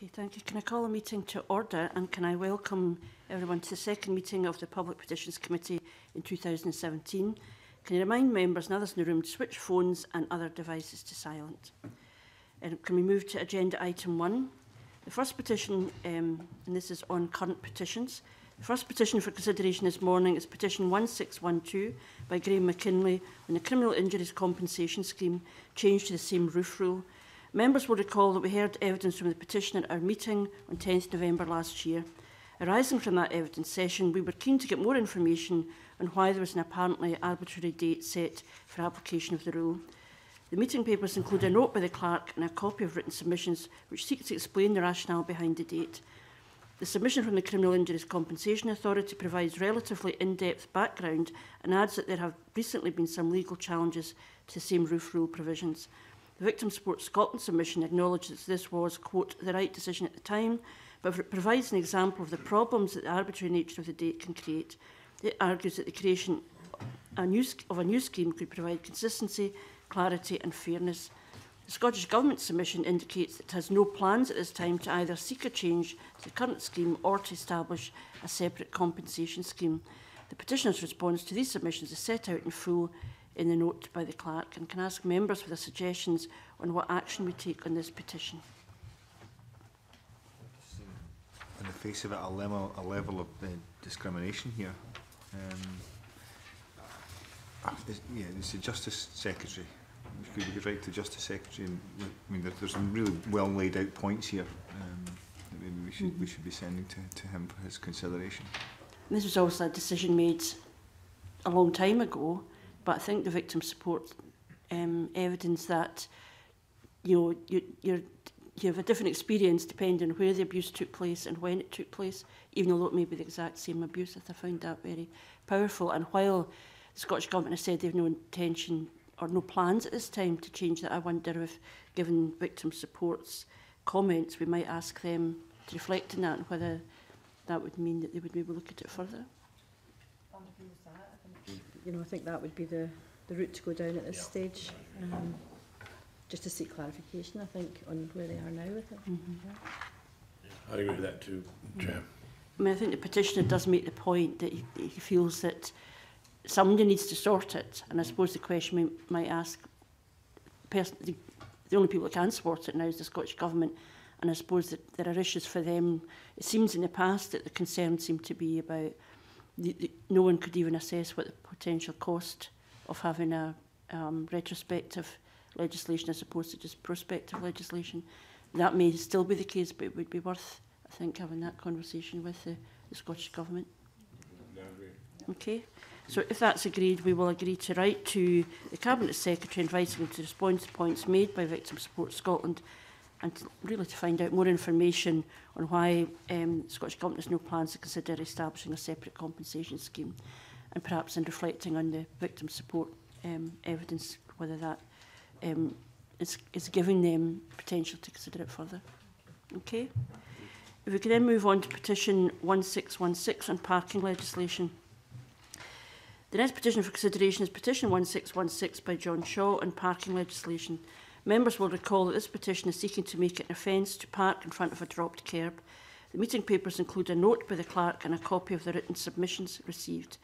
Okay, thank you. Can I call a meeting to order and can I welcome everyone to the second meeting of the Public Petitions Committee in 2017? Can you remind members and others in the room to switch phones and other devices to silent? And um, can we move to agenda item one? The first petition, um, and this is on current petitions. The first petition for consideration this morning is petition 1612 by Graham McKinley on the Criminal Injuries Compensation Scheme changed to the same roof rule Members will recall that we heard evidence from the petitioner at our meeting on 10th November last year. Arising from that evidence session, we were keen to get more information on why there was an apparently arbitrary date set for application of the rule. The meeting papers include a note by the clerk and a copy of written submissions which seek to explain the rationale behind the date. The submission from the Criminal Injuries Compensation Authority provides relatively in-depth background and adds that there have recently been some legal challenges to the same roof rule provisions. The Victim Support Scotland submission acknowledges this was, quote, the right decision at the time, but it provides an example of the problems that the arbitrary nature of the date can create. It argues that the creation a new, of a new scheme could provide consistency, clarity and fairness. The Scottish Government submission indicates that it has no plans at this time to either seek a change to the current scheme or to establish a separate compensation scheme. The petitioner's response to these submissions is set out in full in the note by the clerk and can ask members for their suggestions on what action we take on this petition. In the face of it, a level, a level of uh, discrimination here. Um, ah, it's, yeah, it's the Justice Secretary. We could write to Justice Secretary. And, I mean, there, there's some really well laid out points here. Um, that maybe we should, mm -hmm. we should be sending to, to him for his consideration. This was also a decision made a long time ago But I think the victim support um, evidence that you know you you're you have a different experience depending on where the abuse took place and when it took place, even although it may be the exact same abuse. I found that very powerful. And while the Scottish Government has said they have no intention or no plans at this time to change that, I wonder if, given victim support's comments, we might ask them to reflect on that and whether that would mean that they would maybe look at it further you know, I think that would be the, the route to go down at this yeah. stage. Um, just to seek clarification, I think, on where they are now with it. Mm -hmm. yeah. I agree with that too, mm. Chair. Yeah. I mean, I think the petitioner does make the point that he, he feels that somebody needs to sort it. And I suppose the question we might ask, person, the, the only people that can sort it now is the Scottish Government. And I suppose that there are issues for them. It seems in the past that the concern seemed to be about the, the, no one could even assess what the potential cost of having a um, retrospective legislation as opposed to just prospective legislation. That may still be the case, but it would be worth, I think, having that conversation with the, the Scottish Government. Okay. So if that's agreed, we will agree to write to the Cabinet Secretary inviting him to respond to points made by Victim Support Scotland and to, really to find out more information on why um, Scottish Government has no plans to consider establishing a separate compensation scheme and perhaps in reflecting on the victim support um, evidence, whether that um, is, is giving them potential to consider it further. Okay. If we can then move on to petition 1616 on parking legislation. The next petition for consideration is petition 1616 by John Shaw on parking legislation. Members will recall that this petition is seeking to make it an offence to park in front of a dropped kerb. The meeting papers include a note by the clerk and a copy of the written submissions received.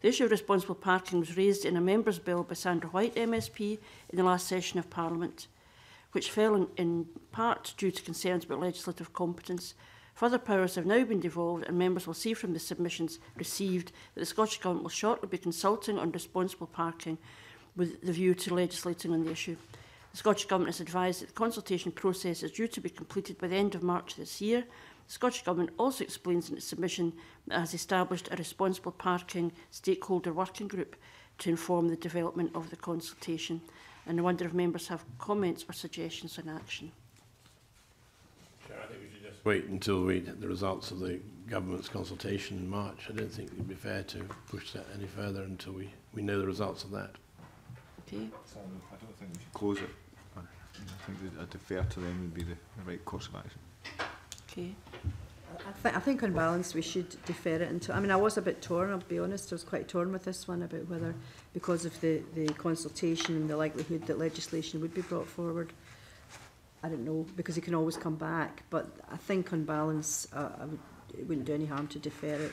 The issue of responsible parking was raised in a member's bill by Sandra White MSP in the last session of Parliament, which fell in, in part due to concerns about legislative competence. Further powers have now been devolved and members will see from the submissions received that the Scottish Government will shortly be consulting on responsible parking with the view to legislating on the issue. The Scottish Government has advised that the consultation process is due to be completed by the end of March this year Scottish Government also explains in its submission that it has established a responsible parking stakeholder working group to inform the development of the consultation. And I wonder if members have comments or suggestions on action. Sure, I think we should just wait until we get the results of the government's consultation in March. I don't think it would be fair to push that any further until we, we know the results of that. Okay. So I don't think we should close it. I think a defer uh, to them would be the, the right course of action. Okay. I, th I think on balance we should defer it until, I mean I was a bit torn, I'll be honest, I was quite torn with this one about whether because of the, the consultation and the likelihood that legislation would be brought forward, I don't know, because it can always come back, but I think on balance uh, I would, it wouldn't do any harm to defer it.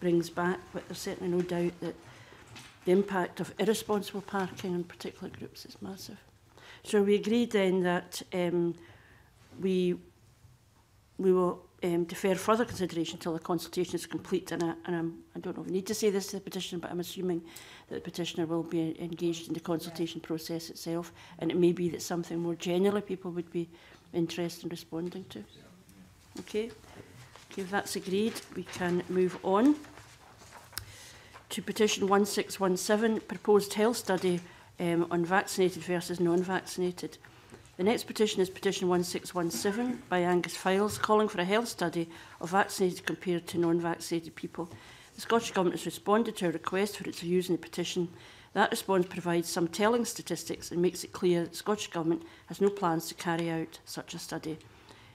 brings back. But there's certainly no doubt that the impact of irresponsible parking on particular groups is massive. So we agreed then that um, we we will um, defer further consideration until the consultation is complete. And, I, and I'm, I don't know if I need to say this to the petitioner, but I'm assuming that the petitioner will be engaged in the consultation process itself. And it may be that something more generally people would be interested in responding to. Okay. Okay, if that's agreed, we can move on to petition 1617, proposed health study um, on vaccinated versus non-vaccinated. The next petition is petition 1617 by Angus Files calling for a health study of vaccinated compared to non-vaccinated people. The Scottish Government has responded to a request for its views in the petition. That response provides some telling statistics and makes it clear that the Scottish Government has no plans to carry out such a study.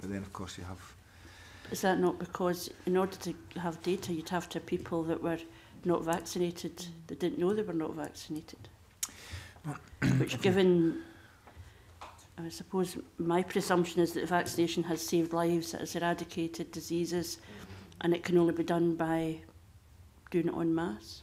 But then, of course, you have. Is that not because in order to have data, you'd have to have people that were not vaccinated, that didn't know they were not vaccinated? Which, given I suppose my presumption is that vaccination has saved lives, it has eradicated diseases, and it can only be done by doing it en masse.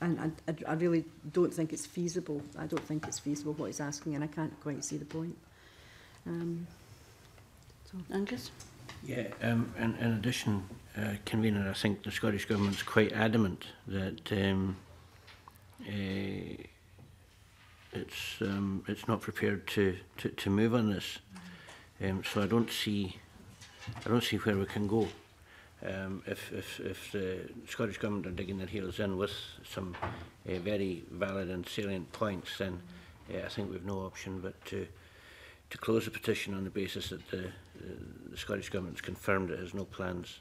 And I, I, I really don't think it's feasible. I don't think it's feasible what he's asking, and I can't quite see the point. Um, Angus? Yeah, um, in, in addition, uh, convener, I think the Scottish Government's quite adamant that um, uh, it's um, it's not prepared to, to, to move on this. Um, so I don't see, I don't see where we can go um, if, if, if the Scottish Government are digging their heels in with some uh, very valid and salient points, then uh, I think we've no option but to to close the petition on the basis that the, uh, the Scottish Government has confirmed it has no plans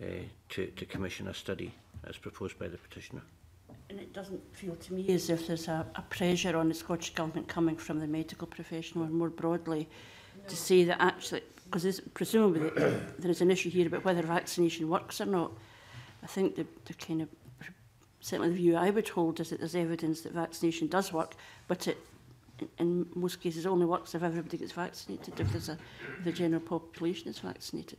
uh, to, to commission a study as proposed by the petitioner. And it doesn't feel to me as if there's a, a pressure on the Scottish Government coming from the medical profession or more broadly uh, to say that actually, because presumably there is an issue here about whether vaccination works or not. I think the, the kind of certainly the view I would hold is that there's evidence that vaccination does work, but it in, in most cases only works if everybody gets vaccinated, if there's a if the general population is vaccinated.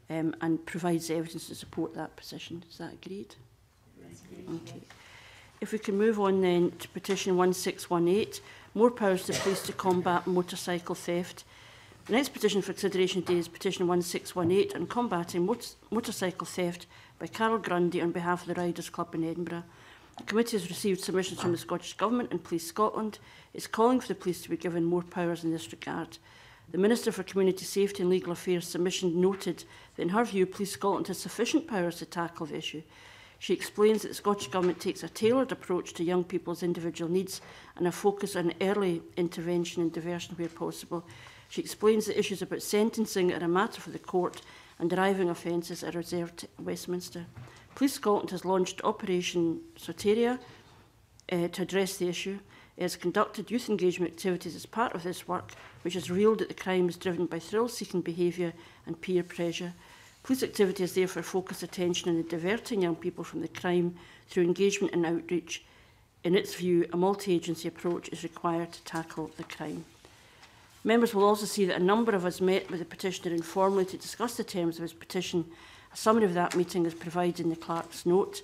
um, and provides evidence to support that position. Is that agreed? agreed. Okay. Yes. If we can move on then to petition 1618, more powers to police to combat motorcycle theft. The next petition for consideration today is petition 1618 on combating mot motorcycle theft by Carol Grundy on behalf of the Riders Club in Edinburgh. The committee has received submissions from the Scottish Government and Police Scotland. It's calling for the police to be given more powers in this regard. The Minister for Community Safety and Legal Affairs submission noted that in her view, Police Scotland has sufficient powers to tackle the issue. She explains that the Scottish Government takes a tailored approach to young people's individual needs and a focus on early intervention and diversion where possible. She explains that issues about sentencing are a matter for the court and driving offences are reserved to Westminster. Police Scotland has launched Operation Soteria uh, to address the issue. It has conducted youth engagement activities as part of this work, which has revealed that the crime is driven by thrill-seeking behaviour and peer pressure. Police activity is therefore focused attention on diverting young people from the crime through engagement and outreach. In its view, a multi-agency approach is required to tackle the crime. Members will also see that a number of us met with the petitioner informally to discuss the terms of his petition. A summary of that meeting is provided in the clerk's note.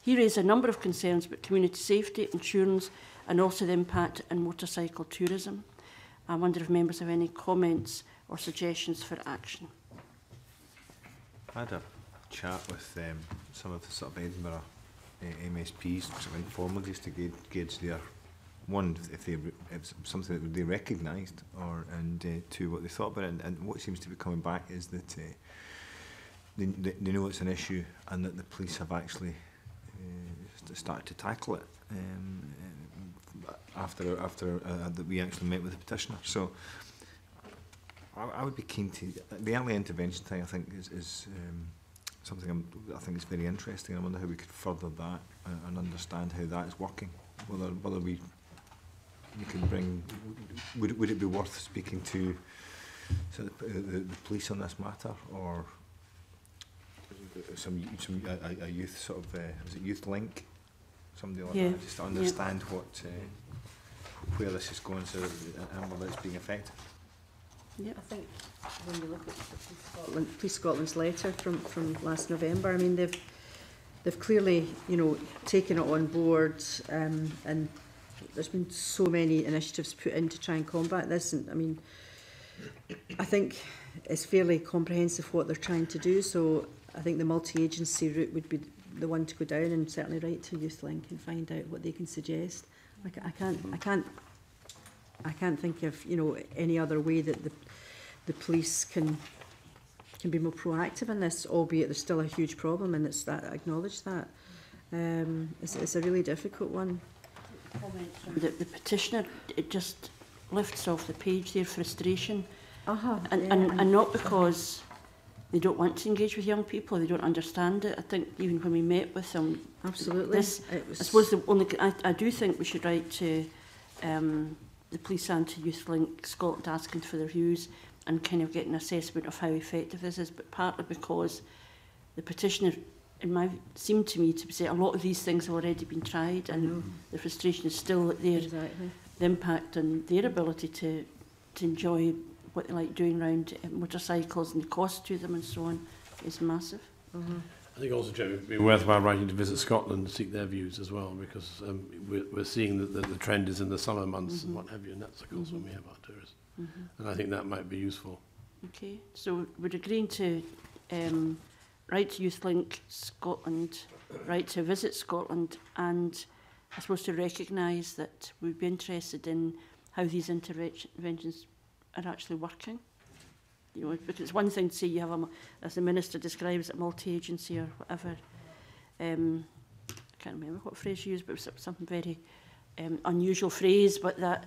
He raised a number of concerns about community safety, insurance and also the impact on motorcycle tourism. I wonder if members have any comments or suggestions for action. I had a chat with um, some of the sort of Edinburgh uh, eh, MSPs, like formally just to gauge, gauge their one if they if something that they recognised, or and uh, two what they thought about it. And, and what seems to be coming back is that uh, they, they know it's an issue and that the police have actually uh, started to tackle it. Um, after after uh, that we actually met with the petitioner, so I, I would be keen to. The early intervention thing, I think, is, is um, something I'm, I think is very interesting. I wonder how we could further that and, uh, and understand how that is working. Whether whether we you can bring, would would it be worth speaking to so the, uh, the, the police on this matter or some some a, a youth sort of uh, is it youth link somebody like yeah. that just to understand yeah. what uh, where this is going so and whether it's being effective. Yeah, I think when you look at Scotland, Police Scotland's letter from, from last November, I mean, they've, they've clearly, you know, taken it on board um, and there's been so many initiatives put in to try and combat this. And I mean, I think it's fairly comprehensive what they're trying to do. So I think the multi-agency route would be the one to go down and certainly write to YouthLink and find out what they can suggest. I can't, I can't, I can't think of you know any other way that the the police can can be more proactive in this, albeit there's still a huge problem, and it's that I acknowledge that. Um, it's, it's a really difficult one. The, the petitioner it just lifts off the page their frustration, uh-huh, and, yeah. and and not because they don't want to engage with young people, they don't understand it. I think even when we met with them, absolutely. This, was... I suppose the only I, I do think we should write to. Um, the police anti-youth link Scotland asking for their views and kind of get an assessment of how effective this is, but partly because the petitioner in my seemed to me to say a lot of these things have already been tried and mm. the frustration is still there exactly. the impact on their ability to to enjoy what they like doing around eh, motorcycles and the cost to them and so on is massive mm -hmm. I think also, Jeremy, it would be worthwhile writing to visit Scotland and seek their views as well, because um, we're, we're seeing that the, the trend is in the summer months mm -hmm. and mm-hmm. what have you, and that's, of course, mm -hmm. when we have our tourists. Mm -hmm. And I think that might be useful. Okay, so we're agreeing to um, right to Youth Link Scotland, right to visit Scotland, and I suppose to recognise that we'd be interested in how these interventions are actually working. You know, because it's one thing to say you have, a, as the minister describes, a multi-agency or whatever. Um, I can't remember what phrase you used, but it was something very um, unusual phrase, but that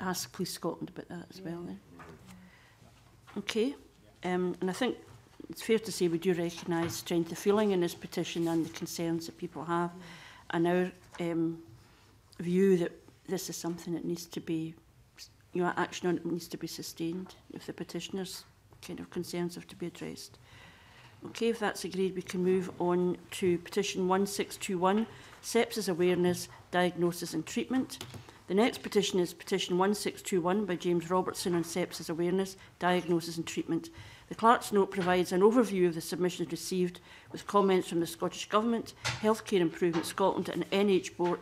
ask Police Scotland about that as well then. Eh? Okay. Um, and I think it's fair to say we do recognise strength of feeling in this petition and the concerns that people have. And our um, view that this is something that needs to be, you know, action on it needs to be sustained if the petitioner's kind of concerns have to be addressed. Okay, if that's agreed, we can move on to petition 1621, sepsis awareness, diagnosis and treatment. The next petition is Petition 1621 by James Robertson on sepsis awareness, diagnosis and treatment. The clerk's note provides an overview of the submissions received with comments from the Scottish Government, Healthcare Improvement Scotland and NHS board,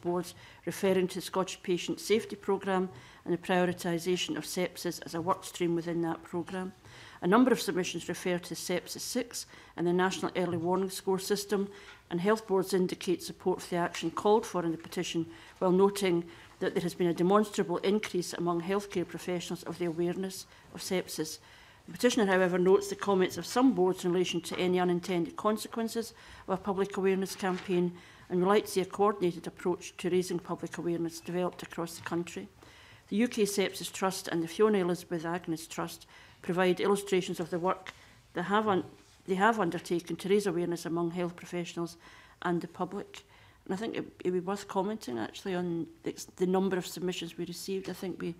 boards referring to the Scottish Patient Safety Programme and the prioritisation of sepsis as a work stream within that programme. A number of submissions refer to Sepsis 6 and the National Early Warning Score System and health boards indicate support for the action called for in the petition, while noting that there has been a demonstrable increase among healthcare professionals of the awareness of sepsis. The petitioner, however, notes the comments of some boards in relation to any unintended consequences of a public awareness campaign and would like to see a coordinated approach to raising public awareness developed across the country. The UK Sepsis Trust and the Fiona Elizabeth Agnes Trust provide illustrations of the work that have they have undertaken to raise awareness among health professionals and the public. And I think it would be worth commenting actually on the, the number of submissions we received. I think we,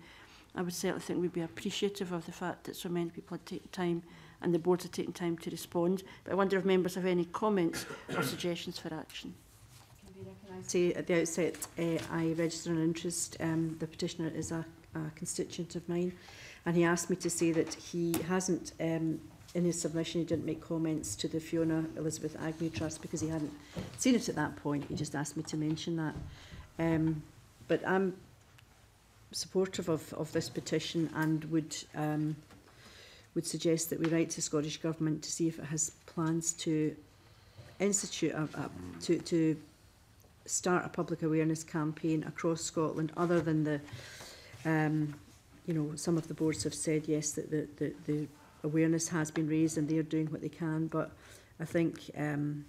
I would certainly think we'd be appreciative of the fact that so many people had taken time and the boards had taken time to respond. But I wonder if members have any comments or suggestions for action. Can I say at the outset, uh, I registered an interest. Um, the petitioner is a, a constituent of mine, and he asked me to say that he hasn't um, in his submission, he didn't make comments to the Fiona Elizabeth Agnew Trust because he hadn't seen it at that point. He just asked me to mention that. Um, but I'm supportive of, of this petition and would um, would suggest that we write to Scottish Government to see if it has plans to institute a, a, to, to start a public awareness campaign across Scotland other than the um, you know some of the boards have said yes that the, the, the awareness has been raised and they're doing what they can. But I think um,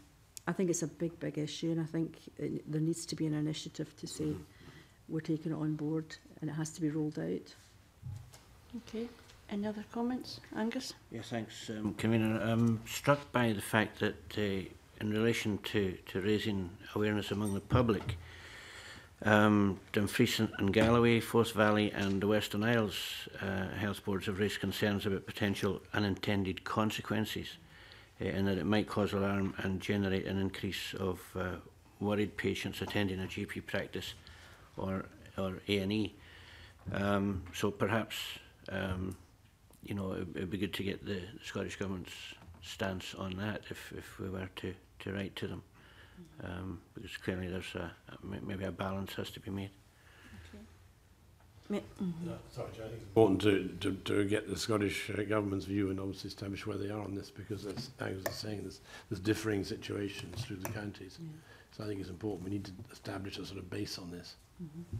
I think it's a big, big issue, and I think it, there needs to be an initiative to say we're taking it on board, and it has to be rolled out. Okay. Any other comments, Angus? Yeah, thanks, um, um in I'm struck by the fact that uh, in relation to, to raising awareness among the public, Um, Dumfries and Galloway, Forth Valley and the Western Isles uh, health boards have raised concerns about potential unintended consequences uh, and that it might cause alarm and generate an increase of uh, worried patients attending a GP practice or, or A&E. Um, so perhaps, um, you know, it would be good to get the Scottish Government's stance on that if, if we were to, to write to them um, because clearly there's a, maybe a balance has to be made. No, uh, mm-hmm. sorry, Joe, I think it's important to, to, to get the Scottish uh, government's view and obviously establish where they are on this because, as Angus is saying, there's, there's differing situations through the counties. Yeah. So I think it's important. We need to establish a sort of base on this. Mm -hmm.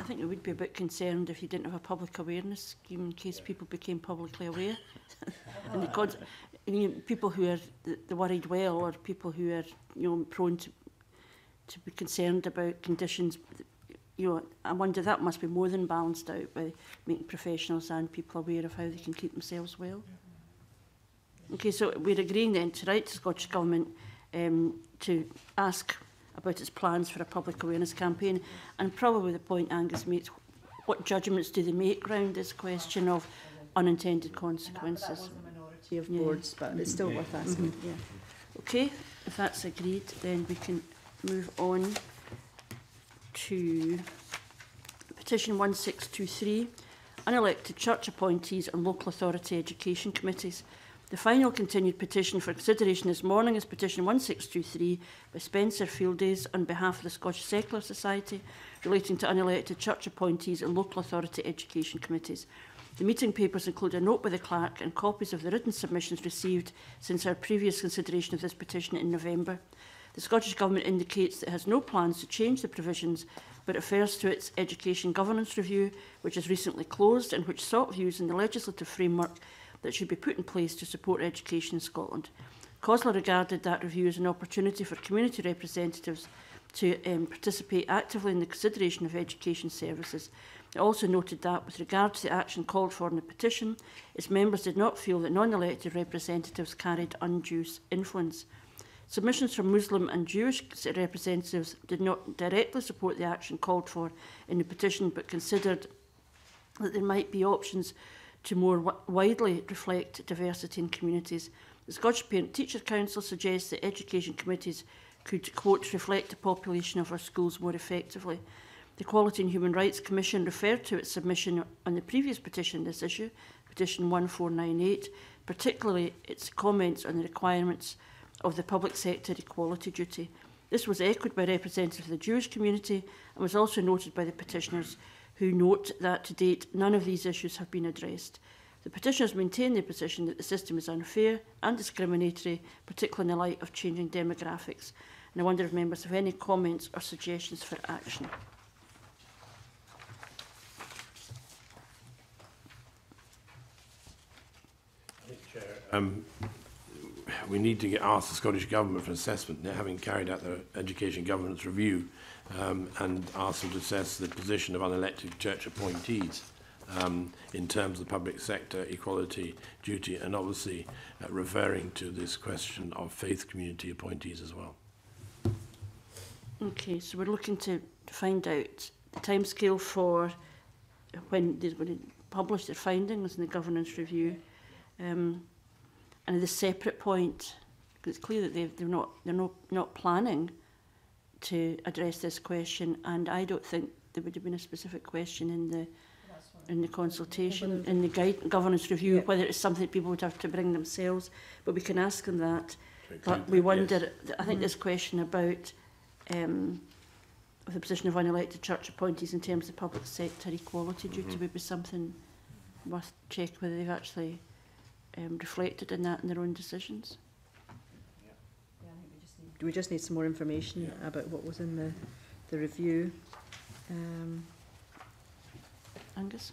I think I would be a bit concerned if you didn't have a public awareness scheme in case yeah. people became publicly aware and, the cons I mean, people who are the, the worried well or people who are you know prone to to be concerned about conditions you know I wonder that must be more than balanced out by making professionals and people aware of how they can keep themselves well. Okay, so we're agreeing then to write to Scottish Government um, to ask about its plans for a public awareness campaign and probably the point Angus makes, what judgments do they make around this question of unintended consequences? hierarchy of yeah. boards, but it's still worth mm-hmm. asking. Mm-hmm. Yeah. Okay, if that's agreed, then we can move on to petition 1623, unelected church appointees and local authority education committees. The final continued petition for consideration this morning is petition 1623 by Spencer Fieldays on behalf of the Scottish Secular Society relating to unelected church appointees and local authority education committees. The meeting papers include a note by the clerk and copies of the written submissions received since our previous consideration of this petition in November. The Scottish Government indicates that it has no plans to change the provisions but refers to its Education Governance Review, which has recently closed and which sought views in the legislative framework that should be put in place to support education in Scotland. COSLA regarded that review as an opportunity for community representatives to um, participate actively in the consideration of education services I also noted that, with regard to the action called for in the petition, its members did not feel that non-elected representatives carried undue influence. Submissions from Muslim and Jewish representatives did not directly support the action called for in the petition, but considered that there might be options to more widely reflect diversity in communities. The Scottish Parent Teacher Council suggests that education committees could, quote, reflect the population of our schools more effectively. The Equality and Human Rights Commission referred to its submission on the previous petition this issue, petition 1498, particularly its comments on the requirements of the public sector equality duty. This was echoed by representatives of the Jewish community and was also noted by the petitioners who note that to date none of these issues have been addressed. The petitioners maintain their position that the system is unfair and discriminatory, particularly in the light of changing demographics. And I wonder if members have any comments or suggestions for action. um, we need to get, ask the Scottish Government for assessment, now having carried out the Education Governance Review, um, and ask them to assess the position of unelected church appointees um, in terms of public sector equality duty, and obviously uh, referring to this question of faith community appointees as well. Okay, so we're looking to find out the timescale for when they're going to publish their findings in the governance review. Um, and a separate point, because it's clear that they've, they're, not, they're not, not planning to address this question, and I don't think there would have been a specific question in the in the consultation, in the guide, governance review, yeah. whether it's something that people would have to bring themselves, but we can ask them that. But we wonder, yes. I think mm. this question about um, the position of unelected church appointees in terms of public sector equality duty mm -hmm. would be something worth checking whether they've actually um, reflected in that in their own decisions. Yeah. Yeah, we need... Do we just need some more information yeah. about what was in the, the review? Um, Angus?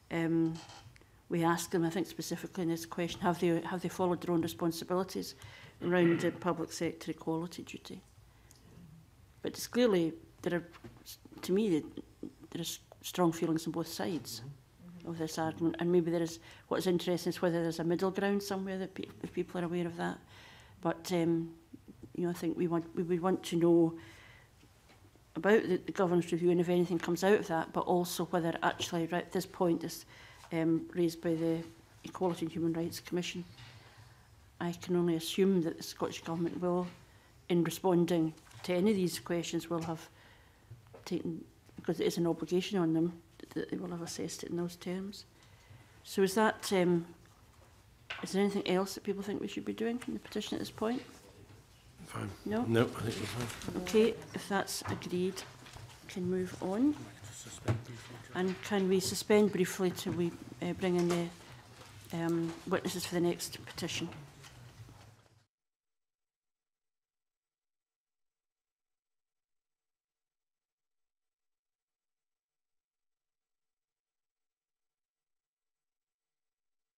um, we ask them, I think specifically in this question, have they, have they followed their own responsibilities around the public sector equality duty? But it's clearly, there are, to me, there are strong feelings on both sides. Mm -hmm of this argument. And maybe there is, what's interesting is whether there's a middle ground somewhere that pe if people are aware of that. But, um, you know, I think we want, we would want to know about the, the governance review and if anything comes out of that, but also whether actually right at this point is um, raised by the Equality and Human Rights Commission. I can only assume that the Scottish Government will, in responding to any of these questions, will have taken, because it is an obligation on them, that they will have assessed it in those terms. So is that, um, is there anything else that people think we should be doing in the petition at this point? Fine. No? No, I think we're fine. Okay, if that's agreed, can move on. And can we suspend briefly till we uh, bring in the um, witnesses for the next petition?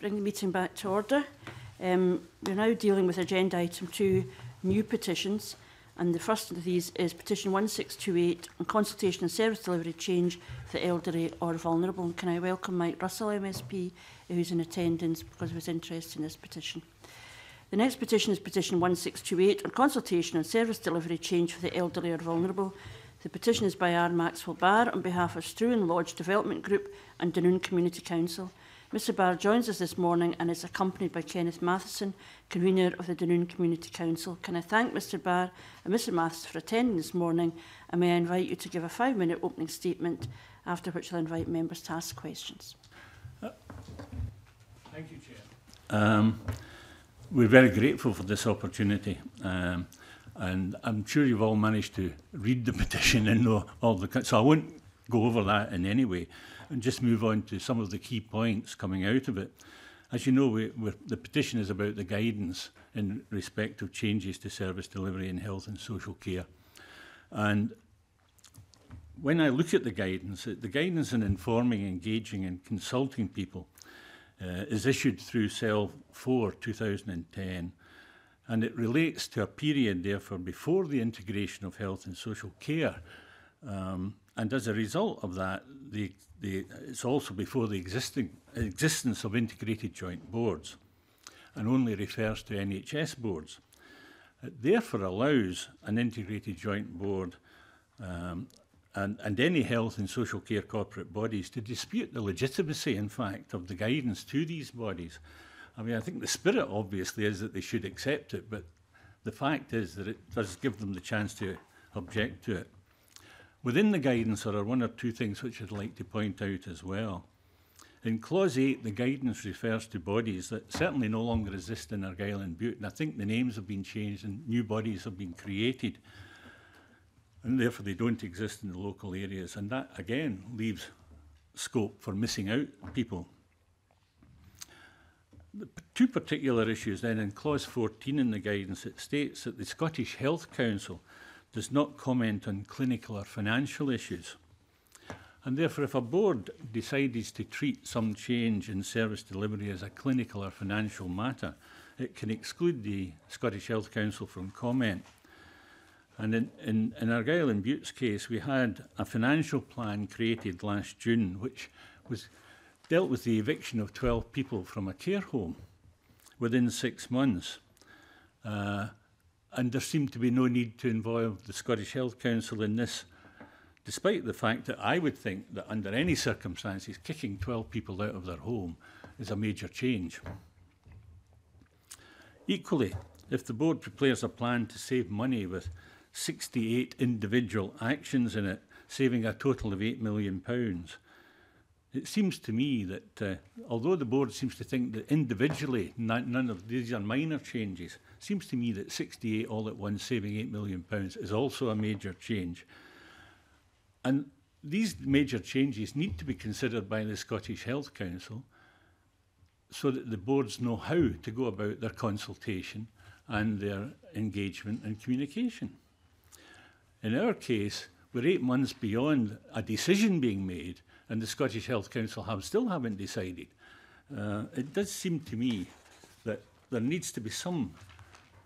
bring the meeting back to order. Um, we're now dealing with agenda item two, new petitions. And the first of these is petition 1628 on consultation and service delivery change for the elderly or vulnerable. And can I welcome Mike Russell, MSP, who's in attendance because of his interest in this petition. The next petition is petition 1628 on consultation and service delivery change for the elderly or vulnerable. The petition is by R. Maxwell Barr on behalf of Struan Lodge Development Group and Dunoon Community Council. Mr Barr joins us this morning and is accompanied by Kenneth Matheson, convener of the Dunoon Community Council. Can I thank Mr Barr and Mr Matheson for attending this morning and may I invite you to give a five-minute opening statement, after which I'll invite members to ask questions. Uh, thank you, Chair. Um, we're very grateful for this opportunity. Um, and I'm sure you've all managed to read the petition and know all the... So I won't go over that in any way and just move on to some of the key points coming out of it. As you know, we, the petition is about the guidance in respect of changes to service delivery in health and social care. And when I look at the guidance, the guidance in informing, engaging and consulting people uh, is issued through Cell 4 2010 and it relates to a period therefore before the integration of health and social care um, And as a result of that, the, the, it's also before the existing, existence of integrated joint boards and only refers to NHS boards. It therefore allows an integrated joint board um, and, and any health and social care corporate bodies to dispute the legitimacy, in fact, of the guidance to these bodies. I mean, I think the spirit obviously is that they should accept it, but the fact is that it does give them the chance to object to it. Within the guidance, there are one or two things which I'd like to point out as well. In Clause 8, the guidance refers to bodies that certainly no longer exist in Argyll and Butte, and I think the names have been changed and new bodies have been created, and therefore they don't exist in the local areas. And that, again, leaves scope for missing out people. The two particular issues then in Clause 14 in the guidance, it states that the Scottish Health Council – does not comment on clinical or financial issues. And therefore, if a board decides to treat some change in service delivery as a clinical or financial matter, it can exclude the Scottish Health Council from comment. And in, in, in Argyll and Butte's case, we had a financial plan created last June, which was dealt with the eviction of 12 people from a care home within six months. Uh, and there seemed to be no need to involve the Scottish Health Council in this, despite the fact that I would think that under any circumstances, kicking 12 people out of their home is a major change. Equally, if the board prepares a plan to save money with 68 individual actions in it, saving a total of £8 million, pounds it seems to me that uh, although the board seems to think that individually none of these are minor changes, seems to me that 68 all at once saving 8 million pounds is also a major change. And these major changes need to be considered by the Scottish Health Council so that the boards know how to go about their consultation and their engagement and communication. In our case, we're eight months beyond a decision being made and the Scottish Health Council have still haven't decided. Uh, it does seem to me that there needs to be some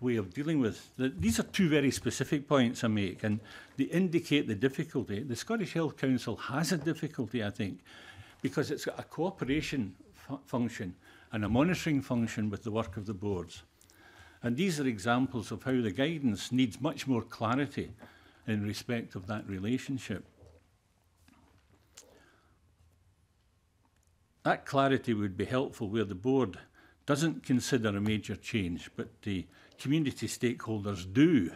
way of dealing with. These are two very specific points I make, and they indicate the difficulty. The Scottish Health Council has a difficulty, I think, because it's got a cooperation fu function and a monitoring function with the work of the boards. And these are examples of how the guidance needs much more clarity in respect of that relationship. That clarity would be helpful where the board doesn't consider a major change, but the community stakeholders do.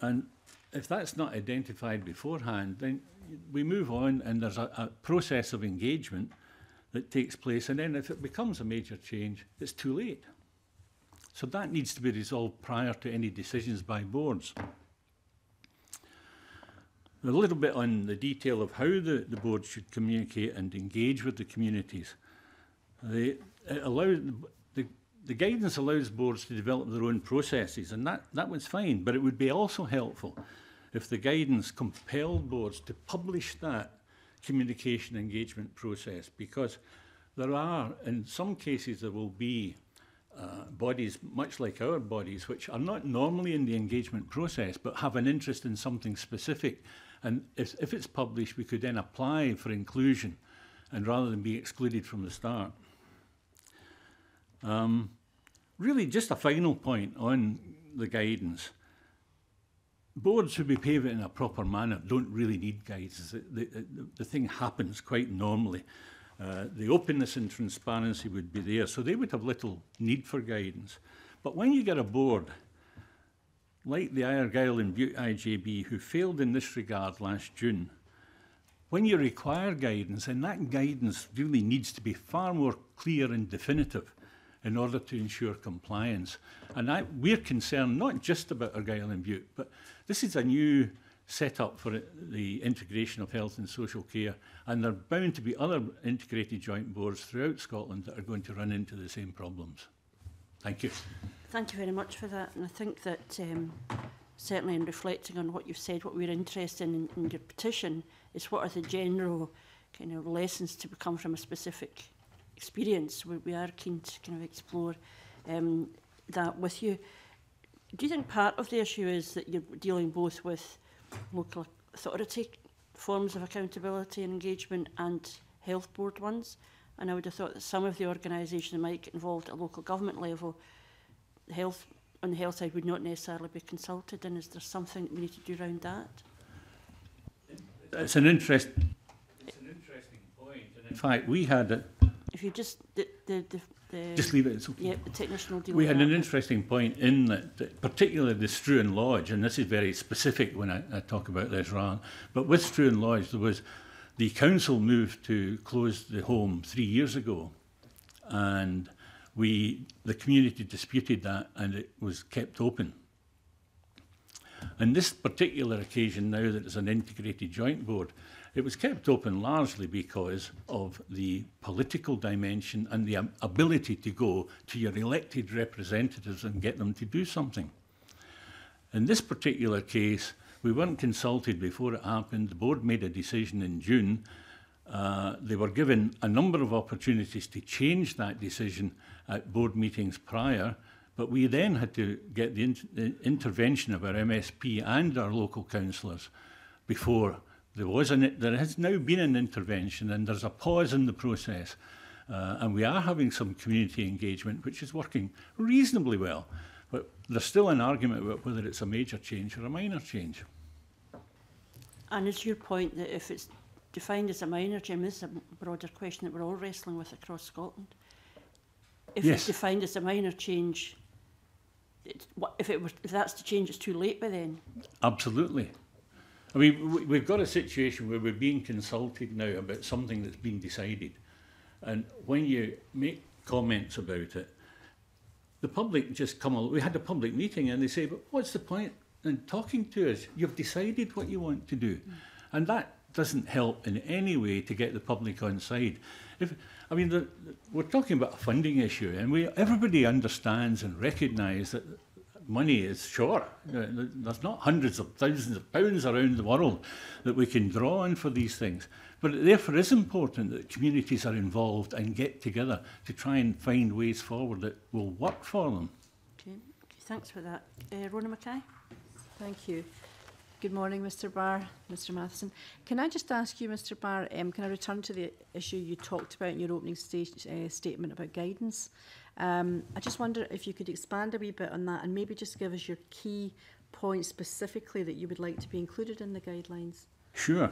And if that's not identified beforehand, then we move on and there's a, a process of engagement that takes place. And then if it becomes a major change, it's too late. So that needs to be resolved prior to any decisions by boards a little bit on the detail of how the, the board should communicate and engage with the communities. They, allow, the, the guidance allows boards to develop their own processes, and that, that was fine, but it would be also helpful if the guidance compelled boards to publish that communication engagement process because there are, in some cases, there will be uh, bodies, much like our bodies, which are not normally in the engagement process but have an interest in something specific And if, if it's published, we could then apply for inclusion and rather than be excluded from the start. Um, really, just a final point on the guidance. Boards who behave in a proper manner don't really need guidance. The, the, the thing happens quite normally. Uh, the openness and transparency would be there, so they would have little need for guidance. But when you get a board like the Argyll and Butte IJB, who failed in this regard last June, when you require guidance, and that guidance really needs to be far more clear and definitive in order to ensure compliance. And I, we're concerned not just about Argyll and Butte, but this is a new setup for the integration of health and social care, and there are bound to be other integrated joint boards throughout Scotland that are going to run into the same problems. Thank you. Thank you very much for that. And I think that um, certainly in reflecting on what you've said, what we're interested in, in your petition is what are the general kind of lessons to become from a specific experience. We, we are keen to kind of explore um, that with you. Do you think part of the issue is that you're dealing both with local authority forms of accountability and engagement and health board ones? And I would have thought that some of the organisations might get involved at local government level health on the health side would not necessarily be consulted and is there something we need to do around that? It's an, interest, it's an interesting point and in fact we had a, if you just the, the, the, the just leave it it's okay. yeah the technician will deal we had that. an interesting point in that, that particularly the Struan Lodge and this is very specific when I, I talk about this Ron but with Struan Lodge there was the council moved to close the home three years ago and we, the community disputed that and it was kept open. On this particular occasion, now that it's an integrated joint board, it was kept open largely because of the political dimension and the ability to go to your elected representatives and get them to do something. In this particular case, we weren't consulted before it happened. The board made a decision in June. Uh, they were given a number of opportunities to change that decision at board meetings prior, but we then had to get the, in the intervention of our MSP and our local councillors before there was an, there has now been an intervention and there's a pause in the process uh, and we are having some community engagement which is working reasonably well but there's still an argument about whether it's a major change or a minor change and it's your point that if it's defined as a minor change this is a broader question that we're all wrestling with across Scotland if yes. it's defined as a minor change, it, if, it were, if that's to change, it's too late by then. Absolutely. I mean, we've got a situation where we're being consulted now about something that's been decided. And when you make comments about it, the public just come along. We had a public meeting and they say, but what's the point in talking to us? You've decided what you want to do. Mm. And that doesn't help in any way to get the public on side. If, I mean, the, we're talking about a funding issue, and we everybody understands and recognises that money is short. There's not hundreds of thousands of pounds around the world that we can draw on for these things. But it therefore it's important that communities are involved and get together to try and find ways forward that will work for them. Okay. Thanks for that. Uh, Rona Mackay? Thank you. Good morning, Mr Barr, Mr Matheson. Can I just ask you, Mr Barr, um, can I return to the issue you talked about in your opening stage, uh, statement about guidance? Um, I just wonder if you could expand a wee bit on that and maybe just give us your key points specifically that you would like to be included in the guidelines. Sure.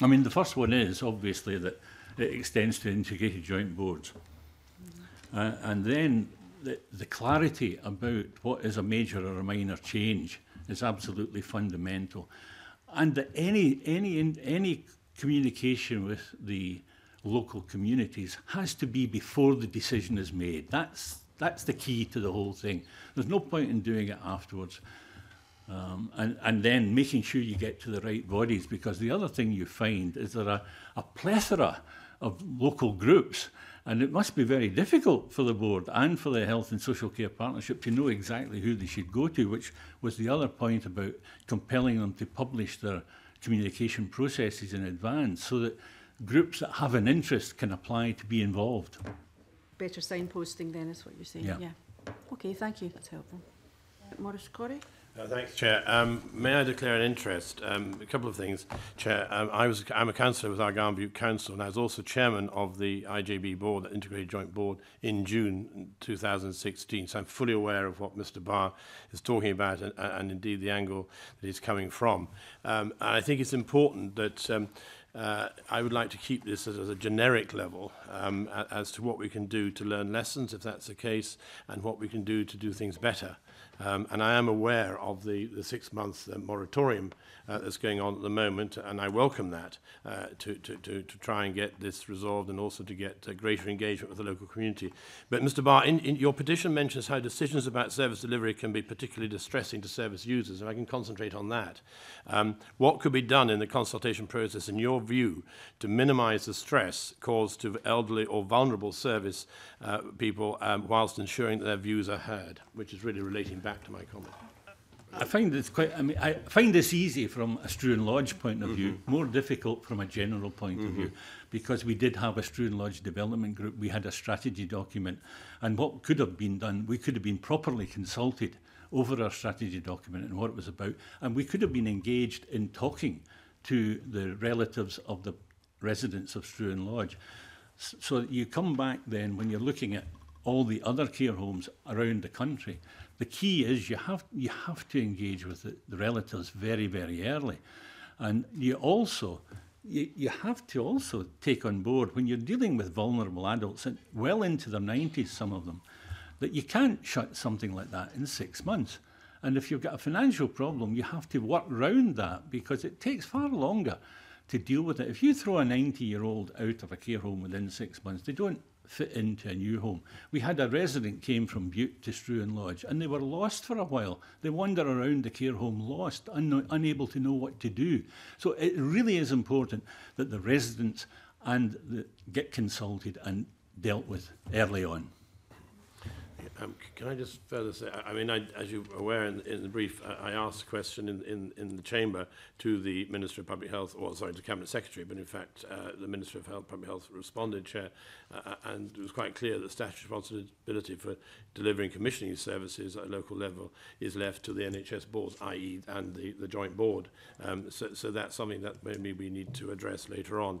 I mean, the first one is obviously that it extends to integrated joint boards. Mm-hmm. Uh, and then the, the clarity about what is a major or a minor change is absolutely fundamental. And that any, any, any communication with the local communities has to be before the decision is made. That's, that's the key to the whole thing. There's no point in doing it afterwards. Um, and, and then making sure you get to the right bodies because the other thing you find is there are a plethora of local groups And it must be very difficult for the board and for the health and social care partnership to know exactly who they should go to, which was the other point about compelling them to publish their communication processes in advance so that groups that have an interest can apply to be involved. Better signposting then is what you're saying. Yeah. yeah. Okay, thank you. That's helpful. Morris Corey? Uh, thanks, Chair. Um, may I declare an interest? Um, a couple of things, Chair. Um, I was, I'm a councillor with Argyll Butte Council, and I was also chairman of the IJB board, the Integrated Joint Board, in June 2016. So I'm fully aware of what Mr. Barr is talking about, and, and indeed the angle that he's coming from. Um, and I think it's important that. Um, uh, I would like to keep this as, as a generic level um, as to what we can do to learn lessons, if that's the case, and what we can do to do things better. Um, and I am aware of the, the six month uh, moratorium uh, that's going on at the moment, and I welcome that uh, to, to, to, to try and get this resolved and also to get uh, greater engagement with the local community. But, Mr. Barr, in, in your petition mentions how decisions about service delivery can be particularly distressing to service users, and I can concentrate on that. Um, what could be done in the consultation process, in your view, to minimize the stress caused to elderly or vulnerable service uh, people um, whilst ensuring that their views are heard, which is really relating back? back to my comment. I find it's quite. I mean, I find this easy from a Struan Lodge point of view. Mm-hmm. More difficult from a general point mm-hmm. of view, mm-hmm. because we did have a Struan Lodge development group. We had a strategy document, and what could have been done, we could have been properly consulted over our strategy document and what it was about, and we could have been engaged in talking to the relatives of the residents of Struan Lodge. So you come back then when you're looking at all the other care homes around the country the key is you have you have to engage with the, the relatives very very early, and you also you, you have to also take on board when you're dealing with vulnerable adults and well into their 90s, some of them, that you can't shut something like that in six months. And if you've got a financial problem, you have to work around that because it takes far longer to deal with it. If you throw a 90 year old out of a care home within six months, they don't fit into a new home. We had a resident came from Butte to Struan Lodge and they were lost for a while. They wander around the care home lost, un unable to know what to do. So it really is important that the residents and the, get consulted and dealt with early on. Um, can I just further say, I, I mean, I, as you're aware in, in the brief, I, I asked a question in, in, in the Chamber to the Minister of Public Health, or sorry, to Cabinet Secretary, but in fact, uh, the Minister of Health, Public Health responded, Chair, uh, uh and it was quite clear that statutory responsibility for delivering commissioning services at a local level is left to the NHS boards, i.e. and the, the joint board. Um, so, so that's something that maybe we need to address later on.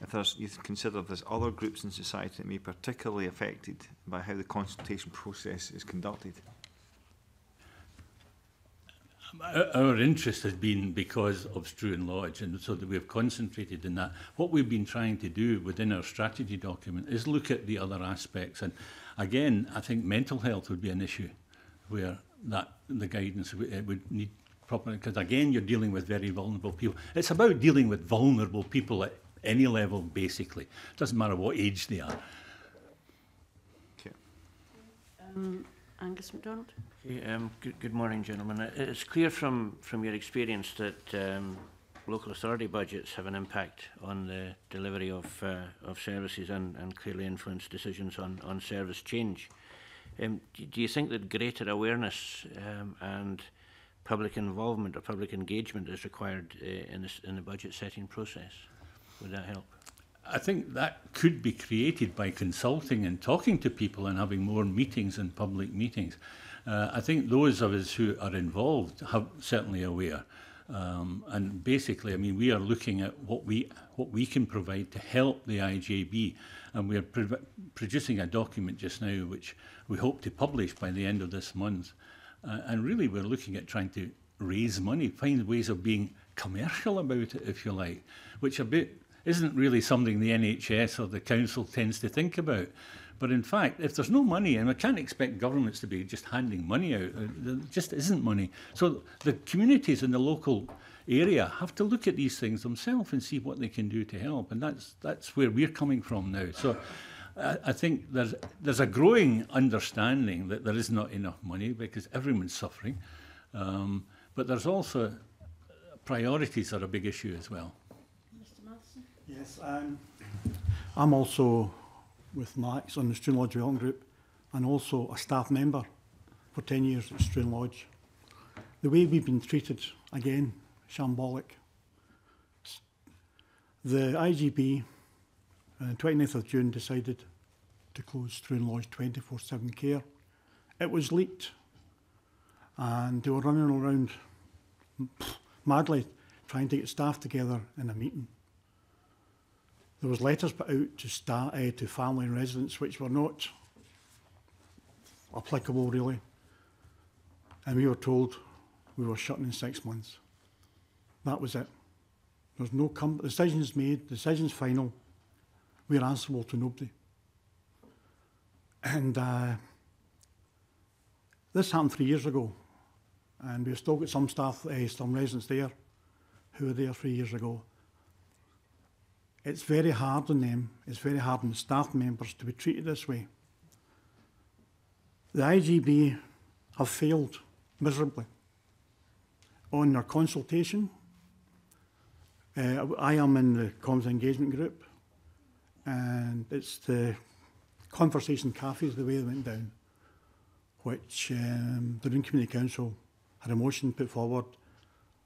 if there's, you consider there's other groups in society that may be particularly affected by how the consultation process is conducted? Our interest has been because of Strew and Lodge, and so that we have concentrated in that. What we've been trying to do within our strategy document is look at the other aspects. And again, I think mental health would be an issue where that the guidance it eh, would need proper because again you're dealing with very vulnerable people it's about dealing with vulnerable people at any level, basically. It doesn't matter what age they are. Okay. Um, Angus MacDonald. Yeah, um, good, good morning, gentlemen. It's clear from, from your experience that um, local authority budgets have an impact on the delivery of, uh, of services and, and clearly influence decisions on, on service change. Um, do, do you think that greater awareness um, and public involvement or public engagement is required uh, in, this, in the budget setting process? Would that help? I think that could be created by consulting and talking to people and having more meetings and public meetings. Uh, I think those of us who are involved have certainly aware. Um, and basically, I mean, we are looking at what we what we can provide to help the IJB, and we are pro producing a document just now which we hope to publish by the end of this month. Uh, and really, we're looking at trying to raise money, find ways of being commercial about it, if you like, which a bit isn't really something the NHS or the council tends to think about. But in fact, if there's no money, and we can't expect governments to be just handing money out, uh, there just isn't money. So the communities in the local area have to look at these things themselves and see what they can do to help. And that's that's where we're coming from now. So I, I think there's there's a growing understanding that there is not enough money because everyone's suffering. Um, but there's also uh, priorities are a big issue as well. Yes, um, I'm also with Max on the Student Lodge Development Group and also a staff member for 10 years at Student Lodge. The way we've been treated, again, shambolic. The IGB on the 29th of June decided to close Struan Lodge 24-7 care. It was leaked and they were running around madly trying to get staff together in a meeting. There was letters put out to, start, uh, to family and residents which were not applicable really. And we were told we were shutting in six months. That was it. There's no com- decisions made, decisions final. We're answerable to nobody. And uh, this happened three years ago, and we've still got some staff, uh, some residents there, who were there three years ago. It's very hard on them, it's very hard on the staff members to be treated this way. The IGB have failed miserably on their consultation. Uh, I am in the comms engagement group, and it's the conversation cafes the way they went down, which um, the Green Community Council had a motion put forward.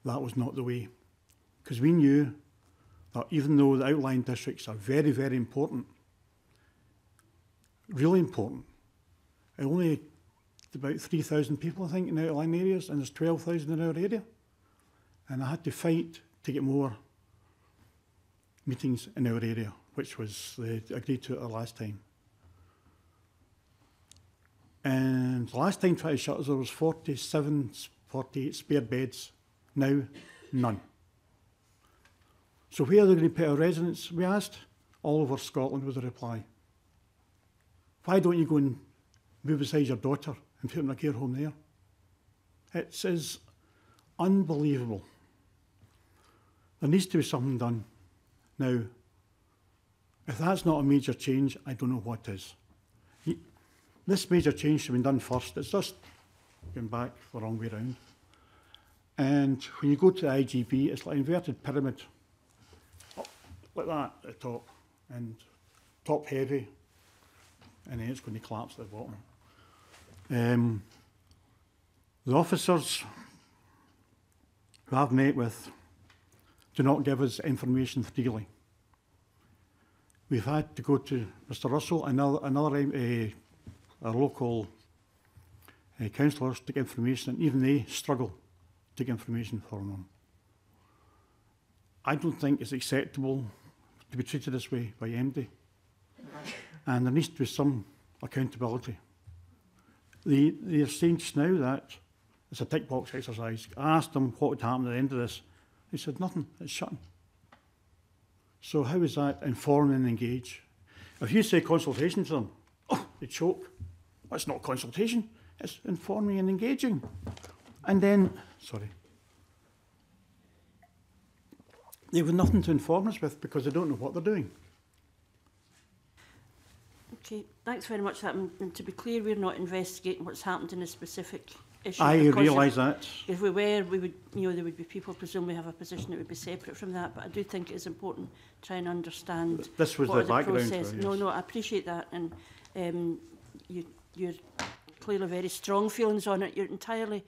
That was not the way, because we knew that even though the outlying districts are very, very important, really important, only about 3,000 people, I think, in outlying areas, and there's 12,000 in our area. And I had to fight to get more meetings in our area, which was they uh, agreed to at the last time. And the last time tried to shut us, there was 47, 48 spare beds. Now, none. So where are they going to put our residents, we asked? All over Scotland was the reply. Why don't you go and move beside your daughter and put her in a care home there? It is unbelievable. There needs to be something done. Now, if that's not a major change, I don't know what is. This major change should have been done first. It's just going back the wrong way round. And when you go to the IGB, it's like an inverted pyramid like that at the top and top heavy and then it's going to collapse at the bottom. Um, the officers who I've met with do not give us information freely. We've had to go to Mr Russell, another, another uh, eh, our local uh, councillors to get information and even they struggle to get information from them. I don't think it's acceptable to be treated this way by MD. And there needs to be some accountability. They, are saying just now that it's a tick box exercise. I asked them what would happen at the end of this. They said nothing, it's shut. So how is that inform and engage? If you say consultation to them, oh, they choke. That's well, not consultation, it's informing and engaging. And then, sorry, They have nothing to inform us with because they don't know what they're doing. Okay, thanks very much. That. And to be clear, we're not investigating what's happened in a specific issue. I realise that. If we were, we would, you know, there would be people presumably have a position that would be separate from that. But I do think it is important to try and understand. This was what the background. The process. Though, yes. No, no, I appreciate that, and um, you, you're clearly very strong feelings on it. You're entirely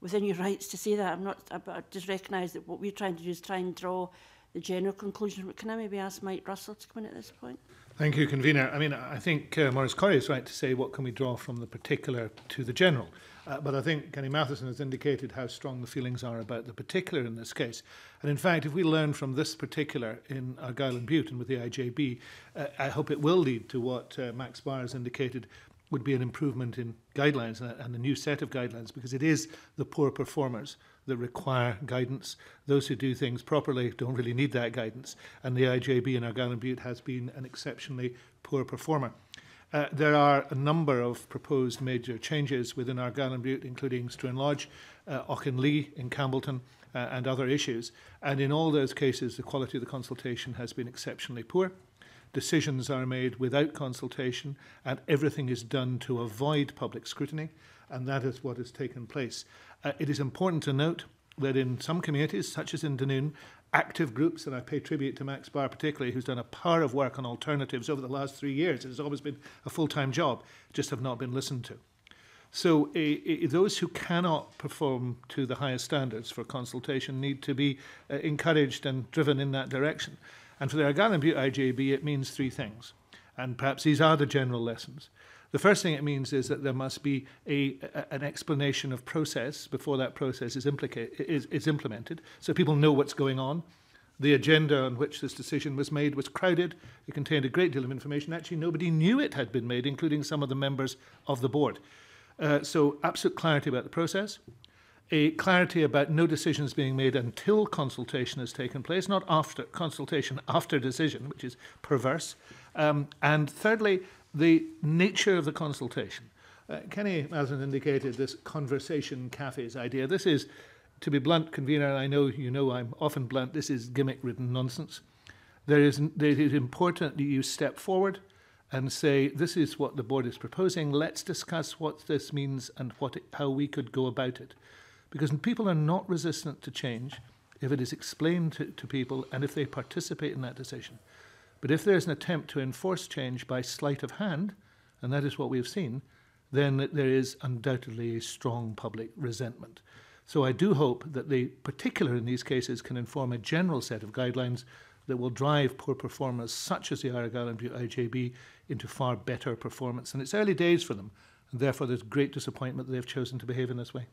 within your rights to say that. I'm not, I, I just recognise that what we're trying to do is try and draw the general conclusion. But can I maybe ask Mike Russell to come in at this point? Thank you, convener. I mean, I think uh, Maurice Corrie is right to say what can we draw from the particular to the general. Uh, but I think Kenny Matheson has indicated how strong the feelings are about the particular in this case. And in fact, if we learn from this particular in Argyll and Butte and with the IJB, uh, I hope it will lead to what uh, Max Barr has indicated, would be an improvement in guidelines and a new set of guidelines because it is the poor performers that require guidance. Those who do things properly don't really need that guidance. And the IJB in Argyll Butte has been an exceptionally poor performer. Uh, there are a number of proposed major changes within Argyll Butte, including Struan Lodge, uh, Auchinlee in Campbellton, uh, and other issues. And in all those cases, the quality of the consultation has been exceptionally poor decisions are made without consultation, and everything is done to avoid public scrutiny, and that is what has taken place. Uh, it is important to note that in some communities, such as in Dunoon, active groups, and I pay tribute to Max Barr particularly, who's done a power of work on alternatives over the last three years. It has always been a full-time job, just have not been listened to. So uh, uh, those who cannot perform to the highest standards for consultation need to be uh, encouraged and driven in that direction. And for the Argand IJB, it means three things. And perhaps these are the general lessons. The first thing it means is that there must be a, a an explanation of process before that process is, is, is implemented, so people know what's going on. The agenda on which this decision was made was crowded. It contained a great deal of information. Actually, nobody knew it had been made, including some of the members of the board. Uh, so, absolute clarity about the process a clarity about no decisions being made until consultation has taken place, not after consultation, after decision, which is perverse. Um, and thirdly, the nature of the consultation. Uh, Kenny Masland indicated this conversation cafes idea. This is, to be blunt, convener, I know you know I'm often blunt, this is gimmick ridden nonsense. There is, it is important that you step forward and say, this is what the board is proposing, let's discuss what this means and what it, how we could go about it. Because people are not resistant to change if it is explained to, to people and if they participate in that decision. But if there's an attempt to enforce change by sleight of hand, and that is what we have seen, then there is undoubtedly a strong public resentment. So I do hope that the particular in these cases can inform a general set of guidelines that will drive poor performers such as the Aragall Island IJB into far better performance. And it's early days for them, and therefore there's great disappointment that they've chosen to behave in this way.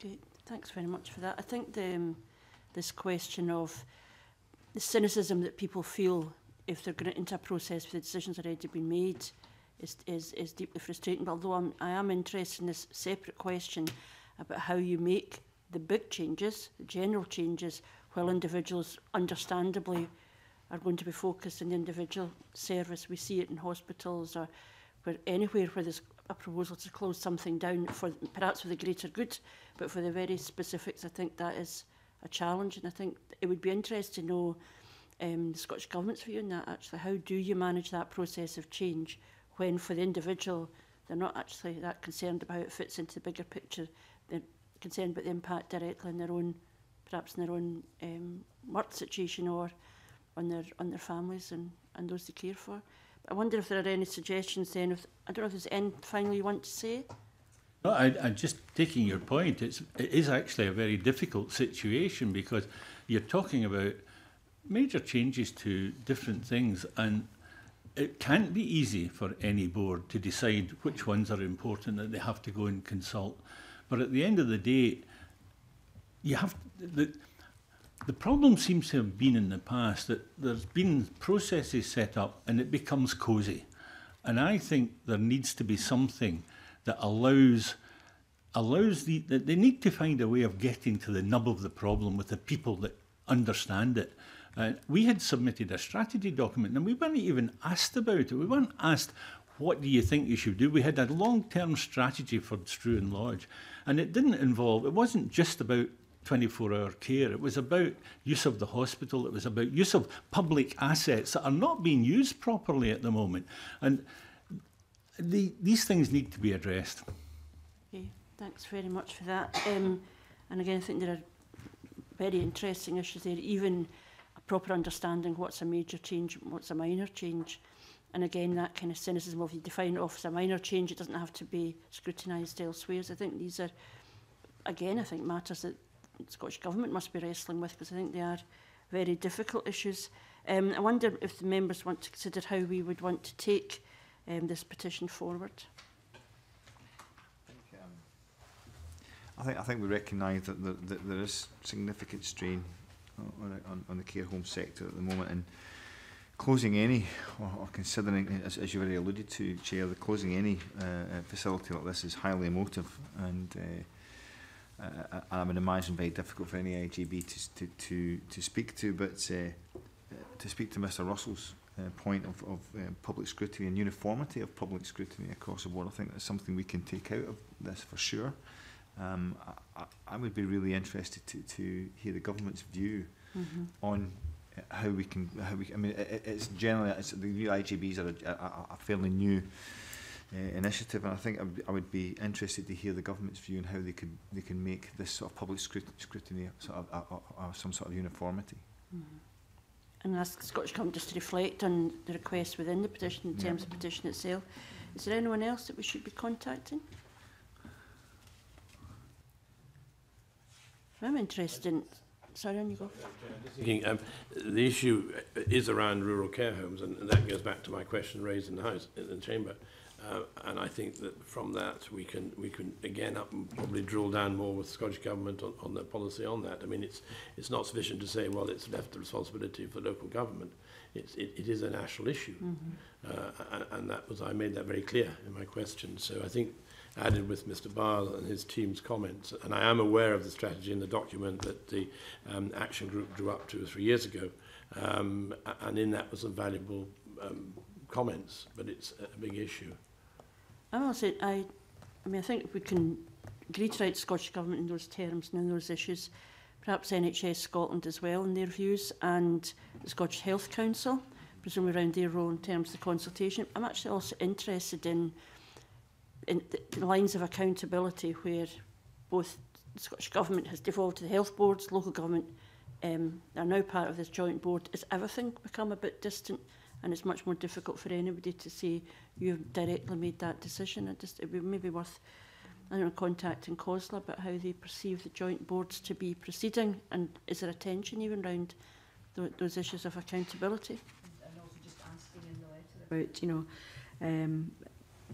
Great. Thanks very much for that. I think the, um, this question of the cynicism that people feel if they're going to enter a process for the decisions already been made is, is, is deeply frustrating. But although I'm, I am interested in this separate question about how you make the big changes, the general changes, while individuals understandably are going to be focused on the individual service. We see it in hospitals or where, anywhere where there's a proposal to close something down for perhaps for the greater good, but for the very specifics, I think that is a challenge. And I think it would be interesting to know um, the Scottish Government's view on that actually. How do you manage that process of change when for the individual they're not actually that concerned about how it fits into the bigger picture, they're concerned about the impact directly on their own, perhaps in their own um, work situation or on their on their families and, and those they care for. I wonder if there are any suggestions then. If, I don't know if there's anything finally you want to say. No, I, I'm just taking your point. It's, it is actually a very difficult situation because you're talking about major changes to different things and it can't be easy for any board to decide which ones are important that they have to go and consult. But at the end of the day, you have to, the, The problem seems to have been in the past that there's been processes set up and it becomes cosy. And I think there needs to be something that allows allows the they need to find a way of getting to the nub of the problem with the people that understand it. Uh, we had submitted a strategy document and we weren't even asked about it. We weren't asked what do you think you should do? We had a long term strategy for Struan Lodge, and it didn't involve, it wasn't just about 24 hour care. It was about use of the hospital. It was about use of public assets that are not being used properly at the moment. And the, these things need to be addressed. Okay, thanks very much for that. Um, and again, I think there are very interesting issues there, even a proper understanding what's a major change and what's a minor change. And again, that kind of cynicism of you define off as a minor change, it doesn't have to be scrutinised elsewhere. So I think these are, again, I think matters that Scottish Government must be wrestling with because I think they are very difficult issues. Um, I wonder if the members want to consider how we would want to take um, this petition forward. I think, um, I think, I think we recognise that, the, that there is significant strain on, on, on the care home sector at the moment and closing any or, or considering as, as you've already alluded to chair the closing any uh, uh, facility like this is highly emotive and uh, uh, I'm would imagine very difficult for any AGB to to to, to speak to, but uh, uh to speak to Mr. Russell's uh, point of, of uh, public scrutiny and uniformity of public scrutiny across the board, I think that's something we can take out of this for sure. Um, I, I would be really interested to, to hear the government's view mm -hmm. on uh, how we can how we. I mean, it, it's generally it's, the new IGBs are a, a, a fairly new uh, initiative, and I think I, would be interested to hear the government's view on how they could they can make this sort of public scrut scrutiny sort of, uh, uh, uh, some sort of uniformity. Mm. And ask the Scottish Government just to reflect on the request within the petition in terms yeah. of petition itself. Is there anyone else that we should be contacting? I'm interested in sorry, on you go. Thinking, um, the issue is around rural care homes, and, and that goes back to my question raised in the House, in the Chamber. Uh, and I think that from that we can we can again up and probably drill down more with the Scottish government on, on their policy on that. I mean, it's it's not sufficient to say well it's left the responsibility for local government. It's it, it is a national issue, mm -hmm. uh, and, and that was I made that very clear in my question. So I think added with Mr. Barr and his team's comments. And I am aware of the strategy in the document that the um, action group drew up two or three years ago. Um, and in that was a valuable um, comments, but it's a big issue. I will say, I, I mean, I think we can write Scottish Government in those terms and in those issues, perhaps NHS Scotland as well in their views, and the Scottish Health Council, presumably around their role in terms of the consultation. I'm actually also interested in, in the lines of accountability where both the Scottish Government has devolved to the health boards, local government um, are now part of this joint board. Is everything become a bit distant? and it's much more difficult for anybody to say you've directly made that decision. It just it would maybe worth I don't know, contacting COSLA about how they perceive the joint boards to be proceeding and is there a tension even around th those issues of accountability? And also just asking in the letter about, you know, um,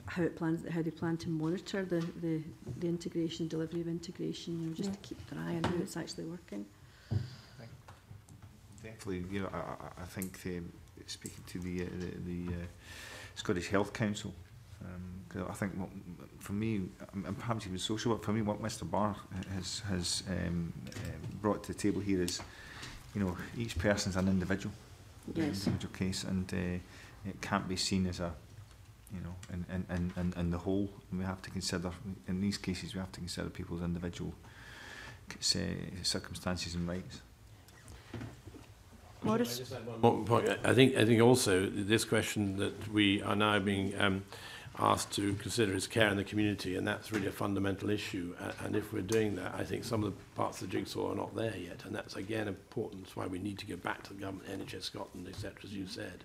how it plans how they plan to monitor the, the, the integration, delivery of integration, you know, just yeah. to keep their eye on how it's actually working. Definitely, you know, I, I think the speaking to the uh, the, the uh, Scottish Health Council. Um, I think what, for me, and perhaps even social work, for me, what Mr. Barr has has um, uh, brought to the table here is, you know, each person's an individual, yes. individual case, and uh, it can't be seen as a, you know, and and and and and the whole. And we have to consider in these cases, we have to consider people's individual say, uh, circumstances and rights. Morris? I think, I think also this question that we are now being um, asked to consider is care in the community, and that's really a fundamental issue. And if we're doing that, I think some of the parts of the jigsaw are not there yet, and that's again important. That's why we need to go back to the government, NHS Scotland, etc., as you said.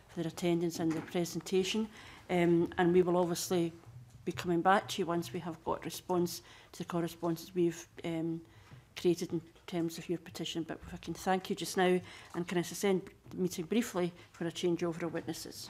for their attendance and their presentation. Um, and we will obviously be coming back to you once we have got response to the correspondence we've um, created and terms of your petition, but if I can thank you just now, and can I suspend the meeting briefly for a change over of witnesses?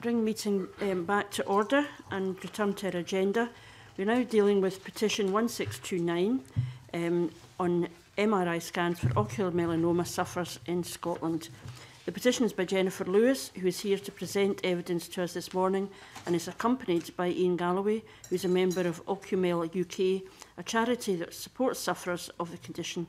bring meeting um, back to order and return to our agenda. We're now dealing with petition 1629 um, on MRI scans for ocular melanoma sufferers in Scotland. The petition is by Jennifer Lewis, who is here to present evidence to us this morning and is accompanied by Ian Galloway, who is a member of Ocumel UK, a charity that supports sufferers of the condition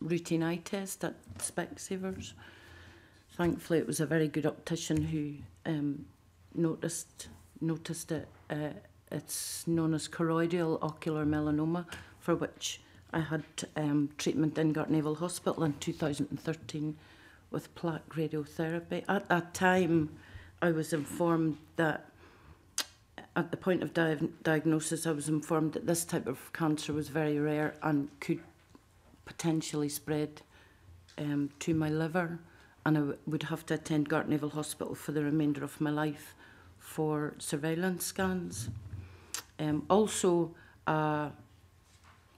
routine eye test at Specsavers. Thankfully, it was a very good optician who um, noticed noticed that uh, it's known as choroidal ocular melanoma, for which I had um, treatment in Naval Hospital in 2013 with plaque radiotherapy. At that time, I was informed that at the point of di diagnosis, I was informed that this type of cancer was very rare and could potentially spread um, to my liver, and I would have to attend Naval Hospital for the remainder of my life for surveillance scans. Um, also, uh,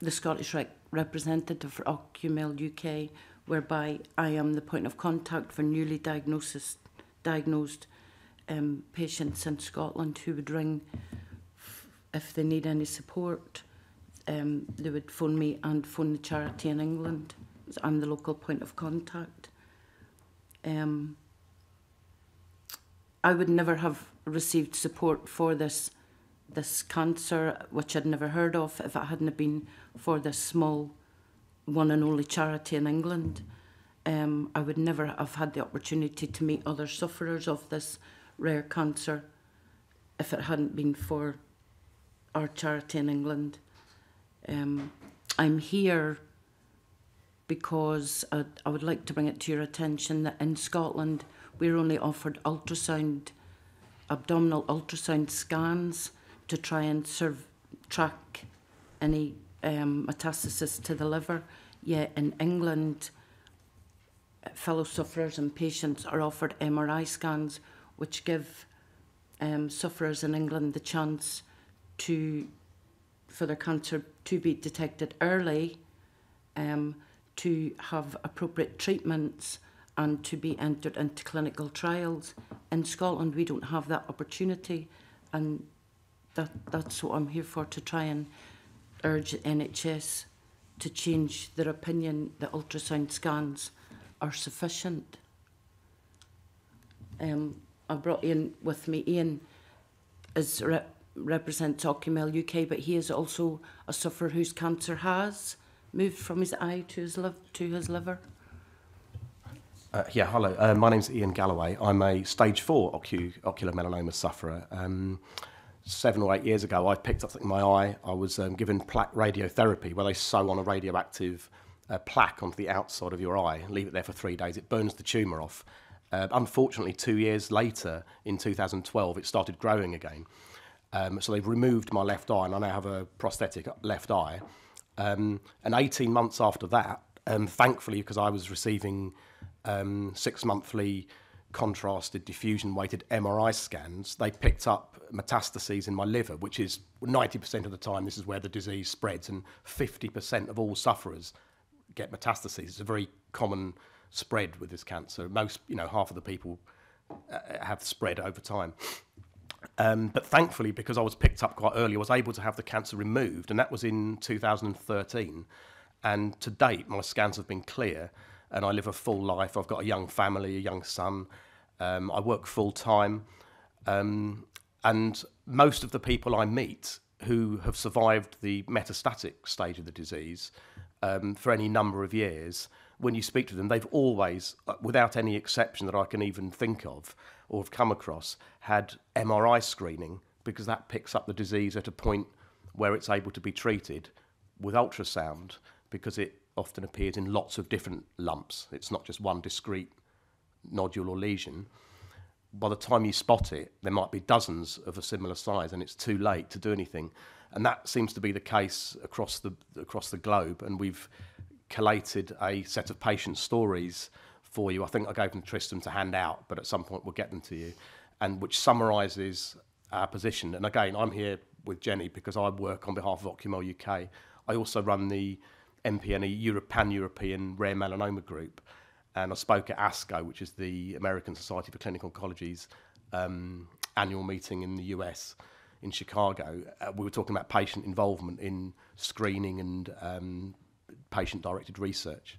the Scottish Re representative for Ocumel UK, whereby I am the point of contact for newly diagnosis, diagnosed um, patients in Scotland who would ring if they need any support. Um, they would phone me and phone the charity in England. I'm the local point of contact. Um, I would never have received support for this this cancer, which I'd never heard of if it hadn't been for this small one and only charity in England. Um, I would never have had the opportunity to meet other sufferers of this rare cancer if it hadn't been for our charity in England. Um, I'm here because I'd, I would like to bring it to your attention that in Scotland we're only offered ultrasound abdominal ultrasound scans to try and serve, track any um, metastasis to the liver. Yet in England, fellow sufferers and patients are offered MRI scans, which give um, sufferers in England the chance to for their cancer to be detected early, um, to have appropriate treatments and to be entered into clinical trials. In Scotland, we don't have that opportunity, and that, that's what I'm here for to try and urge NHS to change their opinion that ultrasound scans are sufficient. Um, I brought Ian with me. Ian is re represents Ocumel UK, but he is also a sufferer whose cancer has moved from his eye to his, to his liver. Uh, yeah, hello. Uh, my name's Ian Galloway. I'm a stage four ocu ocular melanoma sufferer. Um, seven or eight years ago, I picked up something in my eye. I was um, given plaque radiotherapy, where they sew on a radioactive uh, plaque onto the outside of your eye and leave it there for three days. It burns the tumour off. Uh, unfortunately, two years later, in 2012, it started growing again. Um, so they've removed my left eye, and I now have a prosthetic left eye. Um, and 18 months after that, um, thankfully, because I was receiving um, six monthly contrasted diffusion weighted MRI scans, they picked up metastases in my liver, which is 90% of the time, this is where the disease spreads, and 50% of all sufferers get metastases. It's a very common spread with this cancer. Most, you know, half of the people uh, have spread over time. Um, but thankfully, because I was picked up quite early, I was able to have the cancer removed, and that was in 2013. And to date, my scans have been clear and I live a full life. I've got a young family, a young son. Um, I work full time. Um, and most of the people I meet who have survived the metastatic stage of the disease um, for any number of years, when you speak to them, they've always, uh, without any exception that I can even think of or have come across, had MRI screening because that picks up the disease at a point where it's able to be treated with ultrasound because it often appears in lots of different lumps. It's not just one discrete nodule or lesion. By the time you spot it, there might be dozens of a similar size, and it's too late to do anything. And that seems to be the case across the across the globe. And we've collated a set of patient stories for you. I think I gave them to Tristan to hand out, but at some point we'll get them to you, and which summarises our position. And again, I'm here with Jenny because I work on behalf of Ocumo UK. I also run the MP in a Euro- pan-European rare melanoma group. And I spoke at ASCO, which is the American Society for Clinical Oncology's um, annual meeting in the US in Chicago. Uh, we were talking about patient involvement in screening and um, patient-directed research.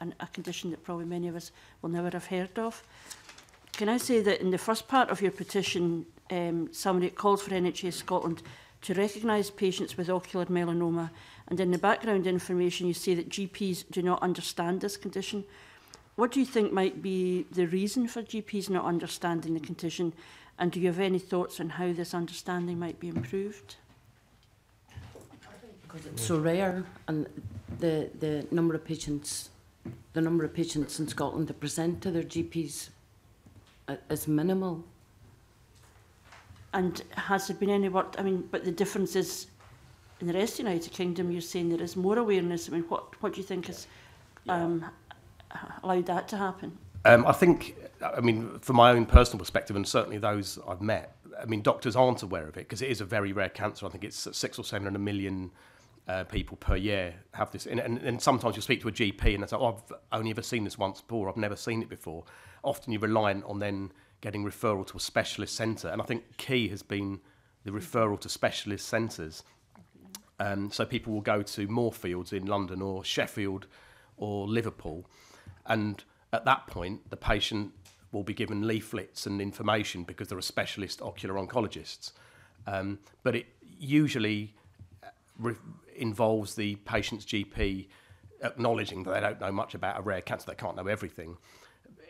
and a condition that probably many of us will never have heard of. Can I say that in the first part of your petition um, summary, it calls for NHS Scotland to recognise patients with ocular melanoma. And in the background information, you say that GPs do not understand this condition What do you think might be the reason for GPs not understanding the condition? And do you have any thoughts on how this understanding might be improved? Because it's so rare, and the the number of patients, the number of patients in Scotland that present to their GPs uh, is minimal. And has there been any work? I mean, but the difference is in the rest of the United Kingdom. You're saying there is more awareness. I mean, what what do you think is? Um, allowed that to happen? Um, I think, I mean, from my own personal perspective, and certainly those I've met, I mean, doctors aren't aware of it because it is a very rare cancer. I think it's six or seven in a million uh, people per year have this. And, and, and sometimes you speak to a GP and they say, oh, I've only ever seen this once before. I've never seen it before. Often you're reliant on then getting referral to a specialist centre. And I think key has been the referral to specialist centres. Um, so people will go to Moorfields in London or Sheffield or Liverpool And at that point, the patient will be given leaflets and information because there are specialist ocular oncologists. Um, but it usually uh, involves the patient's GP acknowledging that they don't know much about a rare cancer, they can't know everything.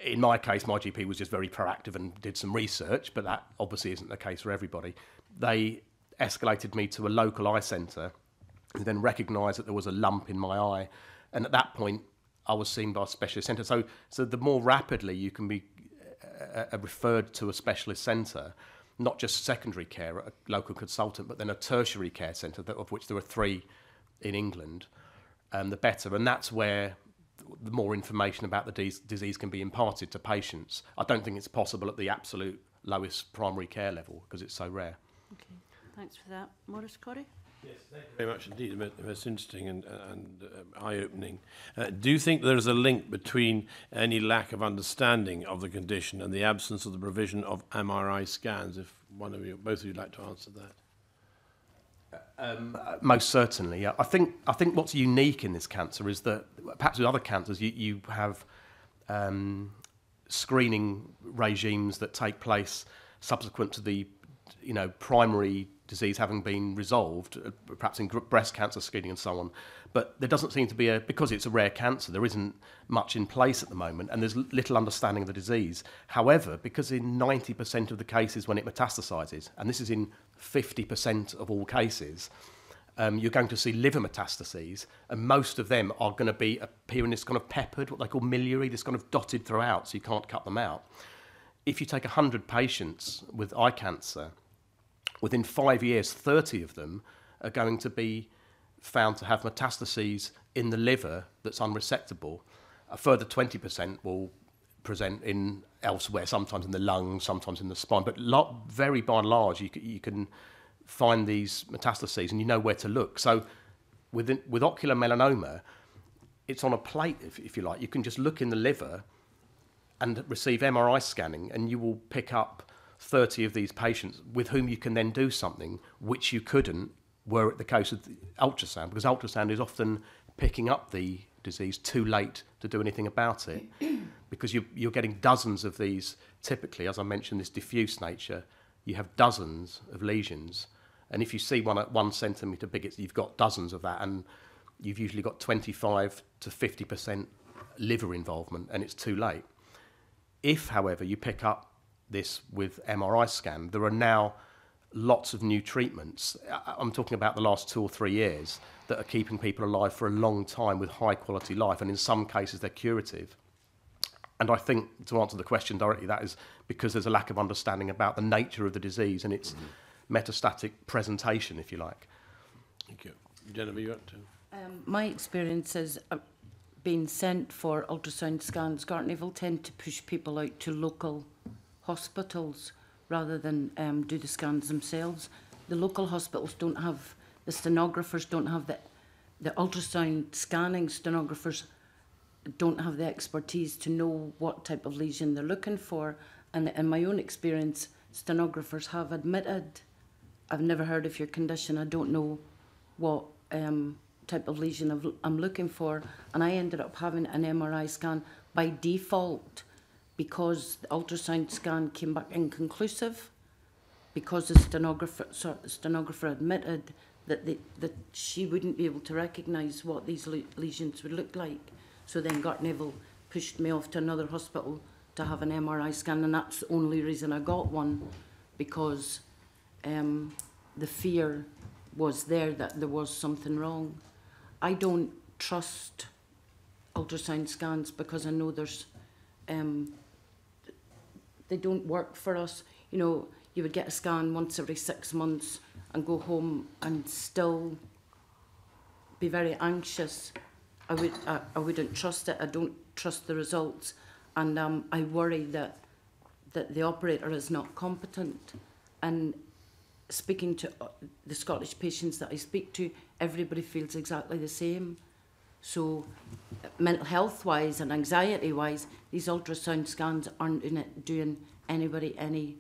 In my case, my GP was just very proactive and did some research, but that obviously isn't the case for everybody. They escalated me to a local eye centre, who then recognised that there was a lump in my eye. And at that point, I was seen by a specialist centre. So, so the more rapidly you can be uh, uh referred to a specialist centre, not just secondary care a local consultant, but then a tertiary care centre, of which there are three in England, um, the better. And that's where the more information about the de- disease can be imparted to patients. I don't think it's possible at the absolute lowest primary care level because it's so rare. Okay, thanks for that. Morris Corrie? Yes, thank you very much indeed. It's interesting and, and uh, eye-opening. Uh, do you think there's a link between any lack of understanding of the condition and the absence of the provision of MRI scans? If one of you, both of you, would like to answer that. Uh, um, uh, most certainly, yeah. I think I think what's unique in this cancer is that perhaps with other cancers you, you have um, screening regimes that take place subsequent to the you know, primary disease having been resolved, uh, perhaps in breast cancer screening and so on. But there doesn't seem to be a, because it's a rare cancer, there isn't much in place at the moment and there's little understanding of the disease. However, because in 90% of the cases when it metastasizes, and this is in 50% of all cases, um, you're going to see liver metastases, and most of them are going to be appearing this kind of peppered, what they call miliary, this kind of dotted throughout, so you can't cut them out. If you take 100 patients with eye cancer, within five years, 30 of them are going to be found to have metastases in the liver that's unresectable. A further 20% will present in elsewhere, sometimes in the lungs, sometimes in the spine, but lot, very by and large, you, you can find these metastases and you know where to look. So with, with ocular melanoma, it's on a plate, if, if you like. You can just look in the liver and receive MRI scanning, and you will pick up 30 of these patients with whom you can then do something which you couldn't were it the case of the ultrasound, because ultrasound is often picking up the disease too late to do anything about it, because you, you're getting dozens of these, typically, as I mentioned, this diffuse nature, you have dozens of lesions. And if you see one at one centimetre big, it's, you've got dozens of that, and you've usually got 25 to 50% liver involvement, and it's too late. If, however, you pick up this with MRI scan. There are now lots of new treatments. I'm talking about the last two or three years that are keeping people alive for a long time with high quality life, and in some cases they're curative. And I think to answer the question directly, that is because there's a lack of understanding about the nature of the disease and its mm -hmm. metastatic presentation, if you like. Thank you. Jennifer, you want to? Um, my experience is uh, being sent for ultrasound scans. Gartnavel tend to push people out to local hospitals rather than um, do the scans themselves. The local hospitals don't have, the stenographers don't have the, the ultrasound scanning stenographers don't have the expertise to know what type of lesion they're looking for. And in my own experience, stenographers have admitted, I've never heard of your condition, I don't know what um, type of lesion i am looking for. And I ended up having an MRI scan by default because the ultrasound scan came back inconclusive, because the stenographer, so the stenographer admitted that, they, that she wouldn't be able to recognise what these lesions would look like. So then Gart Neville pushed me off to another hospital to have an MRI scan, and that's the only reason I got one, because um, the fear was there that there was something wrong. I don't trust ultrasound scans because I know there's um, they don't work for us. You know, you would get a scan once every six months and go home and still be very anxious. I, would, I, I wouldn't trust it. I don't trust the results. And um, I worry that, that the operator is not competent. And speaking to uh, the Scottish patients that I speak to, everybody feels exactly the same. So mental health wise and anxiety wise, these ultrasound scans aren't doing anybody any,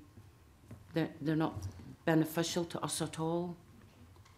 they're, they're not beneficial to us at all.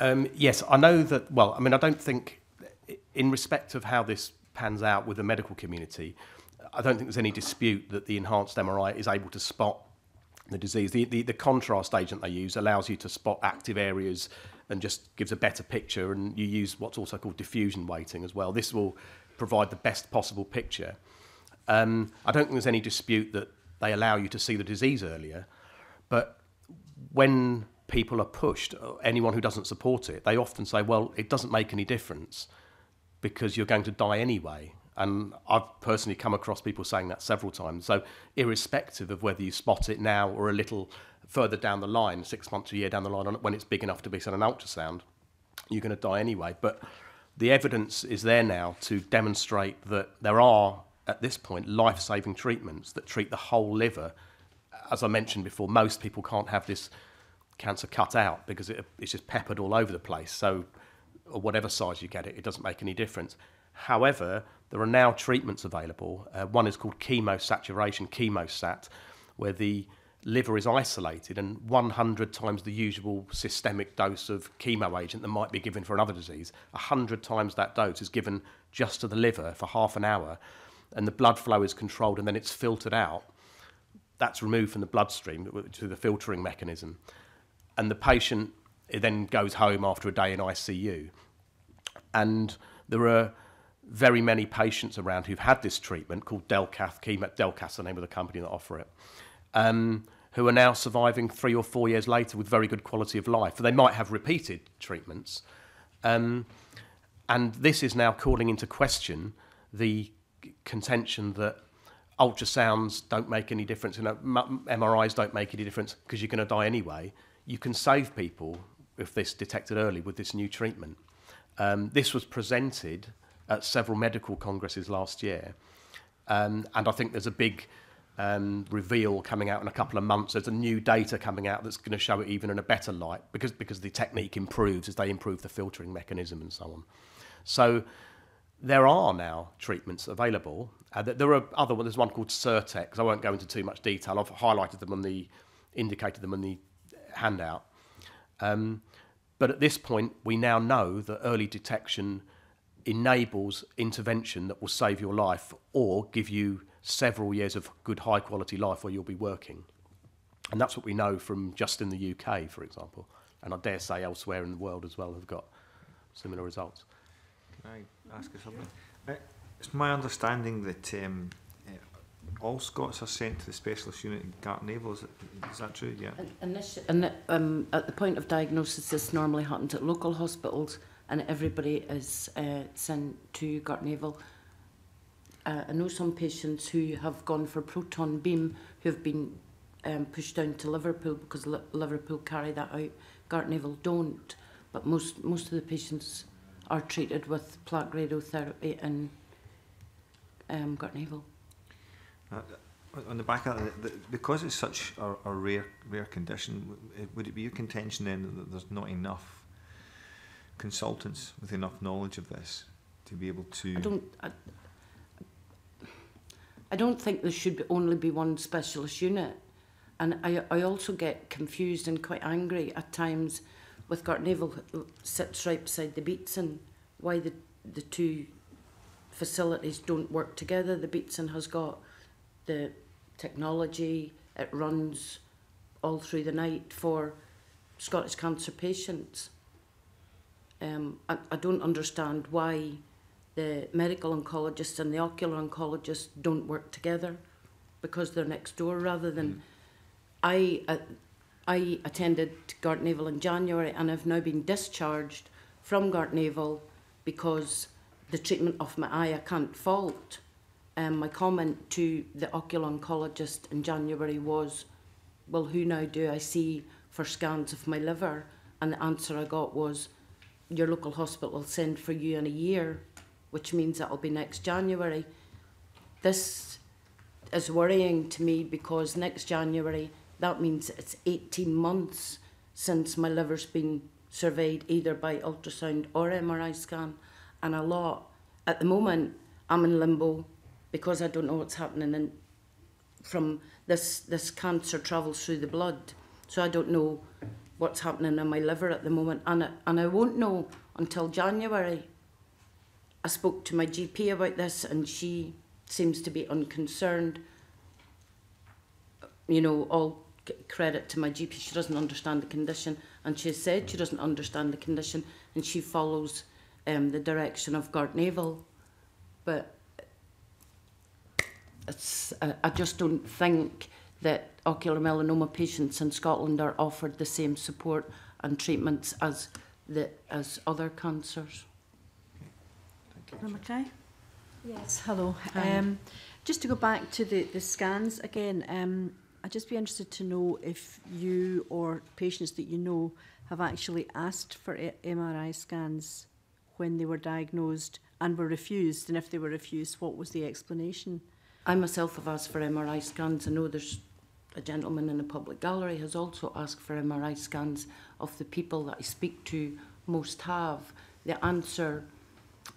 Um, yes, I know that. Well, I mean, I don't think, in respect of how this pans out with the medical community, I don't think there's any dispute that the enhanced MRI is able to spot the disease. The, the, the contrast agent they use allows you to spot active areas and just gives a better picture. And you use what's also called diffusion weighting as well. This will provide the best possible picture. Um, I don't think there's any dispute that they allow you to see the disease earlier, but when people are pushed, anyone who doesn't support it, they often say, well, it doesn't make any difference because you're going to die anyway. And I've personally come across people saying that several times. So, irrespective of whether you spot it now or a little further down the line, six months, a year down the line, when it's big enough to be sent an ultrasound, you're going to die anyway. But the evidence is there now to demonstrate that there are, at this point, life saving treatments that treat the whole liver. As I mentioned before, most people can't have this cancer cut out because it, it's just peppered all over the place. So, whatever size you get it, it doesn't make any difference. However, there are now treatments available. Uh, one is called chemosaturation, chemosat, where the liver is isolated and 100 times the usual systemic dose of chemo agent that might be given for another disease, 100 times that dose is given just to the liver for half an hour and the blood flow is controlled and then it's filtered out. That's removed from the bloodstream to the filtering mechanism. And the patient then goes home after a day in ICU. And there are very many patients around who've had this treatment called Delcath Delcath's the name of the company that offer it. Um, who are now surviving three or four years later with very good quality of life. They might have repeated treatments. Um, and this is now calling into question the contention that ultrasounds don't make any difference, and MRIs don't make any difference because you're going to die anyway. You can save people if this detected early with this new treatment. Um, this was presented at several medical congresses last year. Um, and I think there's a big um, reveal coming out in a couple of months. There's a new data coming out that's going to show it even in a better light because because the technique improves as they improve the filtering mechanism and so on. So there are now treatments available. Uh, there are other ones. There's one called Certex. I won't go into too much detail. I've highlighted them on the indicated them in the handout. Um, but at this point, we now know that early detection enables intervention that will save your life or give you several years of good high quality life where you'll be working. And that's what we know from just in the UK, for example. And I dare say elsewhere in the world as well have got similar results. Can I ask you something? Uh, it's my understanding that um, uh, all Scots are sent to the specialist unit in Gartnavel. Is, is that true? Yeah. And, and, this, and um, at the point of diagnosis, this normally happens at local hospitals, and everybody is uh, sent to Gartnavel. Uh, I know some patients who have gone for proton beam who have been um, pushed down to Liverpool because L Liverpool carry that out. Gartnavel don't, but most most of the patients are treated with plaque radiotherapy in um, Gartnavel. Uh, on the back of that, the, because it's such a, a rare rare condition, would it be your contention then that there's not enough consultants with enough knowledge of this to be able to. I don't. I, I don't think there should be only be one specialist unit, and I I also get confused and quite angry at times with Gartnavel sits right beside the Beats and why the the two facilities don't work together. The Beatson has got the technology, it runs all through the night for Scottish cancer patients. Um, I, I don't understand why the medical oncologists and the ocular oncologists don't work together because they're next door rather than. Mm. I, uh, I attended Gartnavel in January and I've now been discharged from Gartnavel because the treatment of my eye I can't fault. Um, my comment to the ocular oncologist in January was, well, who now do I see for scans of my liver? And the answer I got was, your local hospital will send for you in a year, which means it'll be next January. This is worrying to me because next January, that means it's 18 months since my liver's been surveyed either by ultrasound or MRI scan, and a lot. At the moment, I'm in limbo because I don't know what's happening and from this this cancer travels through the blood. So I don't know what's happening in my liver at the moment. And, I, and I won't know until January. I spoke to my GP about this and she seems to be unconcerned. You know, all credit to my GP. She doesn't understand the condition. And she said she doesn't understand the condition and she follows um, the direction of Gart Neville. But it's, uh, I just don't think that ocular melanoma patients in Scotland are offered the same support and treatments as, the, as other cancers. Thank you. Okay. Yes, hello. Um, just to go back to the, the scans again, um, I'd just be interested to know if you or patients that you know have actually asked for e MRI scans when they were diagnosed and were refused, and if they were refused, what was the explanation? I myself have asked for MRI scans. I know there's a gentleman in a public gallery has also asked for MRI scans of the people that I speak to most have. The answer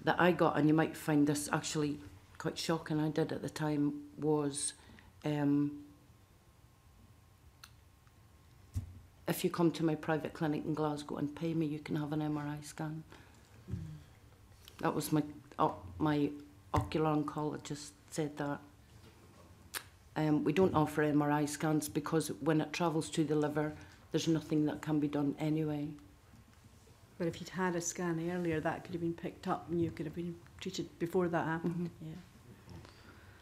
that I got, and you might find this actually quite shocking, I did at the time, was um, if you come to my private clinic in Glasgow and pay me, you can have an MRI scan. Mm. That was my, uh, my ocular oncologist said that. Um, we don't offer MRI scans because when it travels to the liver, there's nothing that can be done anyway. But if you'd had a scan earlier, that could have been picked up and you could have been treated before that happened. Mm -hmm. Yeah.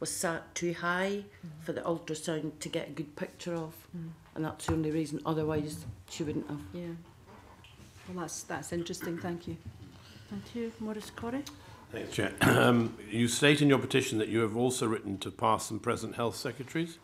was sat too high mm. for the ultrasound to get a good picture of. Mm. And that's the only reason. Otherwise, she wouldn't have. Yeah. Well, that's, that's interesting. Thank you. Thank you. Maurice Corrie. Thanks, Chair. Um, you state in your petition that you have also written to past and present health secretaries,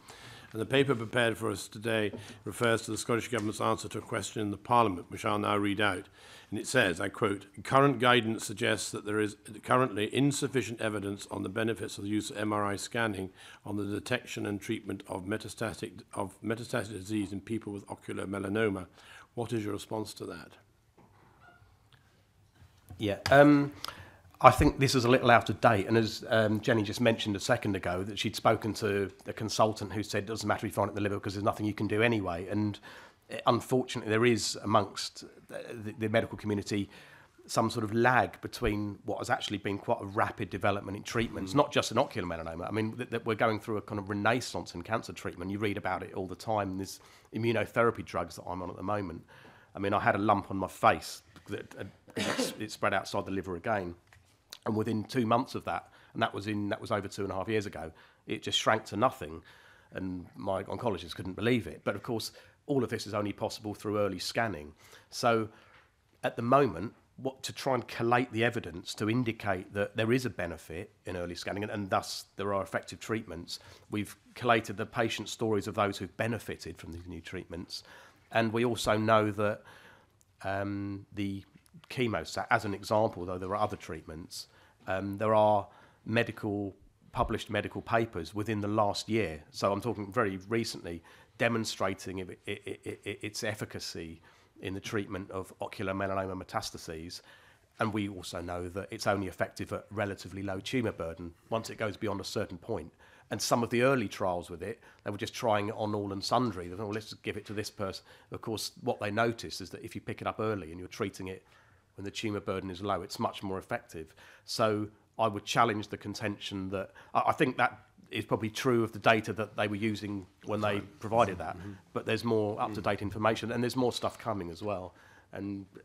and the paper prepared for us today refers to the Scottish Government's answer to a question in the Parliament, which I'll now read out. And it says, I quote, current guidance suggests that there is currently insufficient evidence on the benefits of the use of MRI scanning on the detection and treatment of metastatic, of metastatic disease in people with ocular melanoma. What is your response to that? Yeah. Um, I think this is a little out of date. And as um, Jenny just mentioned a second ago, that she'd spoken to a consultant who said, it doesn't matter if you find it in the liver because there's nothing you can do anyway. And eh, unfortunately, there is amongst the, the medical community some sort of lag between what has actually been quite a rapid development in treatments, mm. not just in ocular melanoma. I mean, that, we're going through a kind of renaissance in cancer treatment. You read about it all the time. There's immunotherapy drugs that I'm on at the moment. I mean, I had a lump on my face that it spread outside the liver again. And within two months of that, and that was in that was over two and a half years ago, it just shrank to nothing. And my oncologist couldn't believe it. But of course, all of this is only possible through early scanning. So at the moment, what to try and collate the evidence to indicate that there is a benefit in early scanning and, and, thus there are effective treatments. We've collated the patient stories of those who've benefited from these new treatments. And we also know that um, the Chemo, as an example, though there are other treatments, um, there are medical published medical papers within the last year. So I'm talking very recently, demonstrating it, it, it, its efficacy in the treatment of ocular melanoma metastases. And we also know that it's only effective at relatively low tumour burden once it goes beyond a certain point. And some of the early trials with it, they were just trying it on all and sundry. They thought, well, let's give it to this person. Of course, what they noticed is that if you pick it up early and you're treating it when the tumour burden is low, it's much more effective. So I would challenge the contention that I, think that is probably true of the data that they were using when they provided that, mm-hmm. but there's more mm. up to date information and there's more stuff coming as well. And,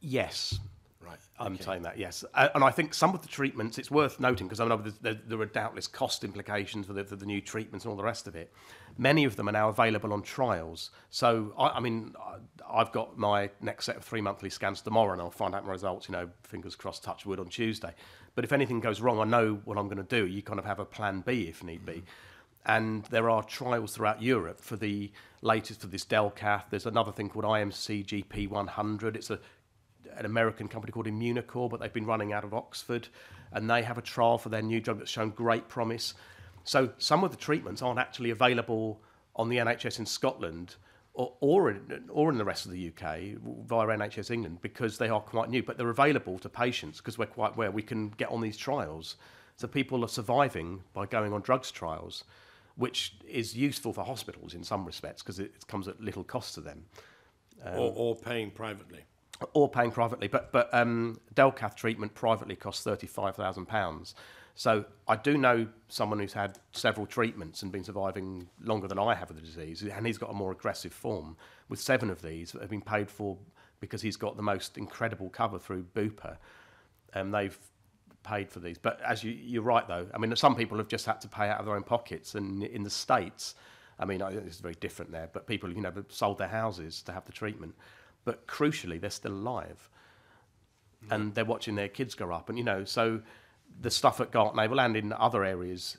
Yes. Right. am um, okay. that, yes. Uh, and I think some of the treatments, it's worth noting, because I know there, there, are doubtless cost implications for the, for the, new treatments and all the rest of it. Many of them are now available on trials. So, I, I mean, I, have got my next set of three monthly scans tomorrow, and I'll find out my results, you know, fingers crossed, touch wood on Tuesday. But if anything goes wrong, I know what I'm going to do. You kind of have a plan B if need mm-hmm. be and there are trials throughout Europe for the latest for this DELCATH. There's another thing called IMC GP100. It's a an American company called Immunocore, but they've been running out of Oxford, and they have a trial for their new drug that's shown great promise. So some of the treatments aren't actually available on the NHS in Scotland or, or, in, or in the rest of the UK via NHS England because they are quite new, but they're available to patients because we're quite aware we can get on these trials. So people are surviving by going on drugs trials, which is useful for hospitals in some respects because it, it comes at little cost to them. Um, or, or paying privately or paying privately. But but um, Delcath treatment privately costs thirty five thousand pounds. So I do know someone who's had several treatments and been surviving longer than I have with the disease, and he's got a more aggressive form. With seven of these that have been paid for because he's got the most incredible cover through Bupa, and um, they've paid for these. But as you, you're right though, I mean some people have just had to pay out of their own pockets, and in the states. I mean, it's very different there, but people, you know, sold their houses to have the treatment but crucially, they're still alive. Mm. And they're watching their kids grow up. And, you know, so the stuff at Gartnavel and in other areas,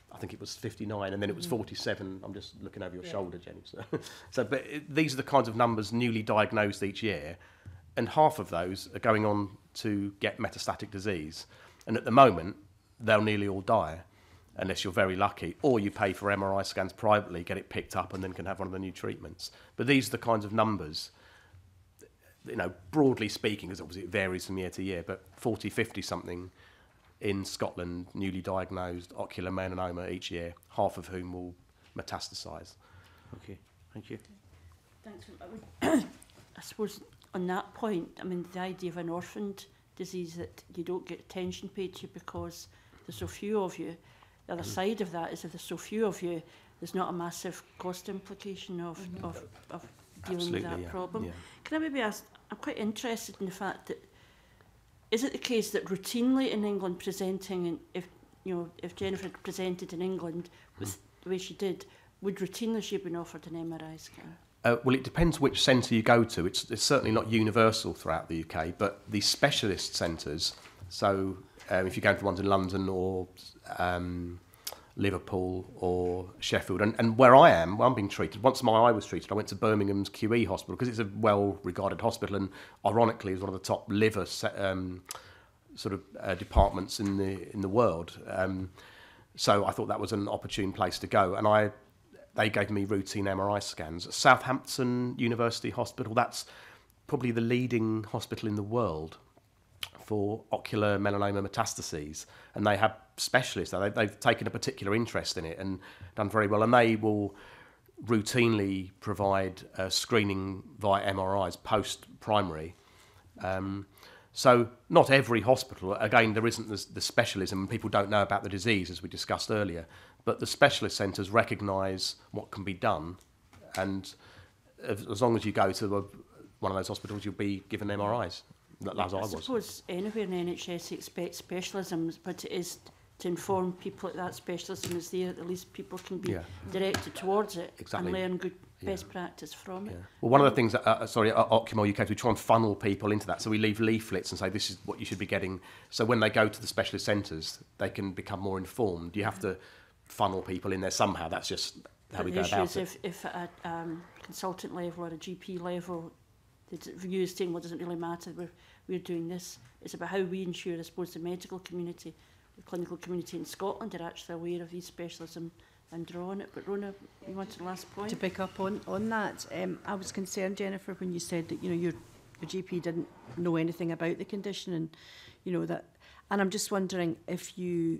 I think it was 59, and then it was mm-hmm. 47. I'm just looking over your yeah. shoulder, Jenny. So, so but it, these are the kinds of numbers newly diagnosed each year, and half of those are going on to get metastatic disease. And at the moment, they'll nearly all die. unless you're very lucky, or you pay for MRI scans privately, get it picked up, and then can have one of the new treatments. But these are the kinds of numbers, you know, broadly speaking, because obviously it varies from year to year, but 40, 50 something in Scotland, newly diagnosed ocular melanoma each year, half of whom will metastasize. Okay, thank you. Thanks. I, uh, would, I suppose on that point, I mean, the idea of an orphaned disease that you don't get attention paid to because there's so few of you, the other side of that is that there's so few of you, there's not a massive cost implication of, mm -hmm. of, of dealing Absolutely, with that yeah, problem. Yeah. Can I maybe ask, I'm quite interested in the fact that is it the case that routinely in England presenting, and if you know, if Jennifer had presented in England with mm. the way she did, would routinely she have been offered an MRI scan? Uh, well, it depends which centre you go to. It's, it's certainly not universal throughout the UK, but the specialist centres, so um, if you're going for ones in London or um, Liverpool or Sheffield. And, and where I am, well, I'm being treated. Once my eye was treated, I went to Birmingham's QE Hospital because it's a well regarded hospital and ironically is one of the top liver um, sort of uh, departments in the, in the world. Um, so I thought that was an opportune place to go. And I they gave me routine MRI scans. Southampton University Hospital, that's probably the leading hospital in the world for ocular melanoma metastases, and they have specialists. They, they've taken a particular interest in it and done very well, and they will routinely provide uh, screening via MRIs post primary. Um, so not every hospital, again, there isn't the, the specialism. People don't know about the disease, as we discussed earlier. But the specialist centres recognise what can be done, and as long as you go to one of those hospitals, you'll be given MRIs. as I, I was. I suppose anywhere in NHS expect specialisms, but it is to inform people that that specialism is there, at least people can be yeah. directed towards it exactly. and learn good best yeah. practice from yeah. it. Well, one of the things, that, uh, uh, sorry, at uh, Ocumo UK, we try and funnel people into that. So we leave leaflets and say, this is what you should be getting. So when they go to the specialist centres, they can become more informed. You have to funnel people in there somehow. That's just how but we go about it. If, if at a um, consultant level or a GP level, the view saying, well, it doesn't really matter, we're, we're doing this. It's about how we ensure, I suppose, the medical community, the clinical community in Scotland are actually aware of these specialism and draw on it. But Rona, you wanted the last point? To pick up on, on that, um, I was concerned, Jennifer, when you said that, you know, your, your GP didn't know anything about the condition and, you know, that, and I'm just wondering if you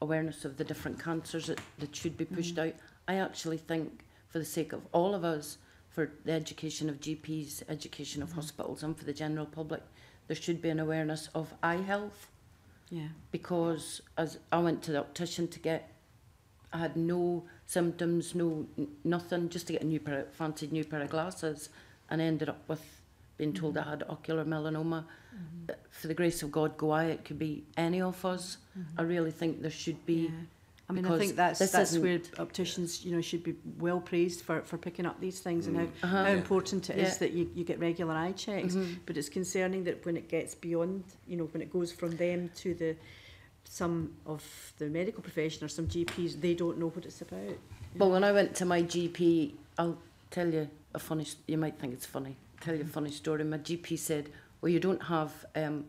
awareness of the different cancers that, that should be pushed mm -hmm. out. I actually think, for the sake of all of us, for the education of GPs, education of mm-hmm. hospitals, and for the general public, there should be an awareness of eye health. Yeah. Because as I went to the optician to get, I had no symptoms, no nothing, just to get a new pair, of, fancy new pair of glasses, and I ended up with being told mm -hmm. I mm-hmm. had ocular melanoma. Mm -hmm. For the grace of God, go I. It could be any of us. Mm -hmm. I really think there should be. Yeah I mean, I think that's that's where opticians, you know, should be well praised for, for picking up these things mm. and how, mm. uh -huh, how yeah. important it yeah. is that you, you get regular eye checks. Mm -hmm. But it's concerning that when it gets beyond, you know, when it goes from them to the some of the medical profession or some GPs, they don't know what it's about. Well, when I went to my GP, I'll tell you a funny. You might think it's funny. Tell you a funny story. My GP said, "Well, you don't have. Um,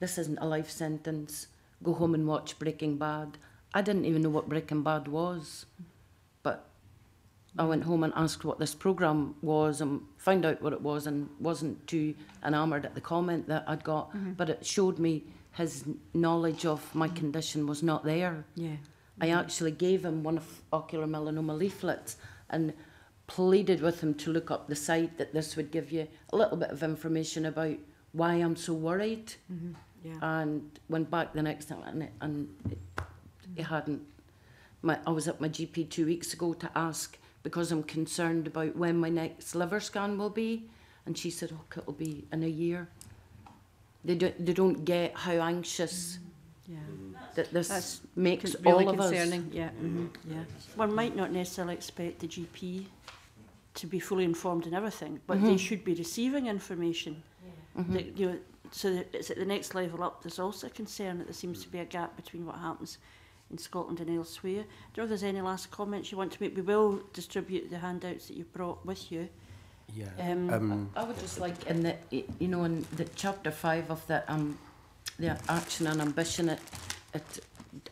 this isn't a life sentence. Go home and watch Breaking Bad." I didn't even know what Breaking Bad was, but I went home and asked what this program was and found out what it was and wasn't too enamored at the comment that I'd got, mm-hmm. but it showed me his knowledge of my condition was not there. Yeah. I actually gave him one of ocular melanoma leaflets and pleaded with him to look up the site that this would give you a little bit of information about why I'm so worried. Mm-hmm. Yeah. And went back the next time and, and he hadn't. My, I was at my GP two weeks ago to ask because I'm concerned about when my next liver scan will be, and she said, "Oh, it'll be in a year." They don't. They don't get how anxious. Mm-hmm. Yeah. That this That's makes really all of concerning. us. Yeah. Mm-hmm. Yeah. One might not necessarily expect the GP to be fully informed in everything, but mm-hmm. they should be receiving information. Yeah. That, mm-hmm. you know, so that it's at the next level up. There's also a concern that there seems to be a gap between what happens in Scotland and elsewhere. I don't know if there's any last comments you want to make. We will distribute the handouts that you brought with you. Yeah. Um, um, I, I would just like in the you know in the chapter five of the um the action and ambition it it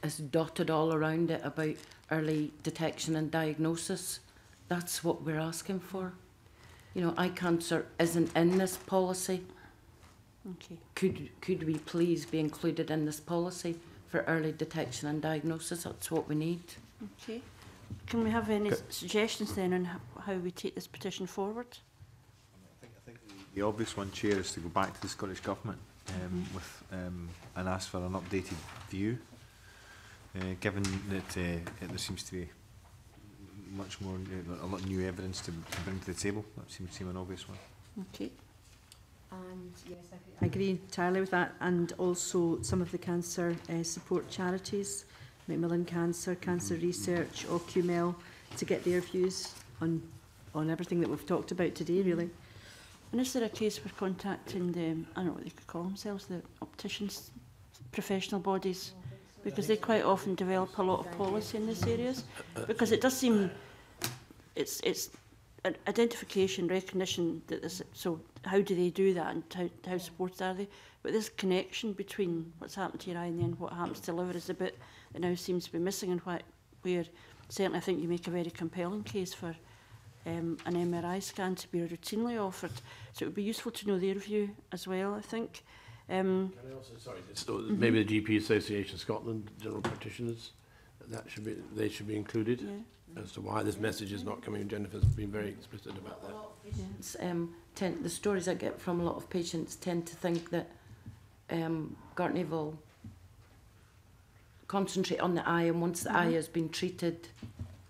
is dotted all around it about early detection and diagnosis. That's what we're asking for. You know, eye cancer isn't in this policy. Okay. Could could we please be included in this policy? for early detection and diagnosis. That's what we need. Okay. Can we have any Good. suggestions then on how we take this petition forward? I think, I think the, obvious one, Chair, is to go back to the Scottish Government um, mm -hmm. with um, and ask for an updated view, uh, given that uh, there seems to be much more, uh, a lot of new evidence to, bring to the table. That seems to seem an obvious one. Okay. And yes, I agree, I agree entirely with that. And also some of the cancer uh, support charities, Macmillan Cancer, Cancer mm-hmm. Research, OQML, to get their views on, on everything that we've talked about today, mm-hmm. really. And is there a case for contacting the, I don't know what they could call themselves, the opticians, professional bodies? Because they quite often develop a lot of policy in these areas. Because it does seem, it's, it's an identification, recognition that this, so how do they do that and how, how supported are they? But this connection between what's happened to your eye and then what happens to liver is a bit that now seems to be missing and what, where certainly I think you make a very compelling case for um, an MRI scan to be routinely offered. So it would be useful to know their view as well, I think. Um, Can I also, sorry, just, mm -hmm. maybe the GP Association of Scotland, general practitioners, that should be, they should be included yeah. as to why this message is not coming. Jennifer's been very explicit about that. Yeah. Um, tend, the stories I get from a lot of patients tend to think that um, Gartney will concentrate on the eye, and once the mm -hmm. eye mm-hmm. has been treated,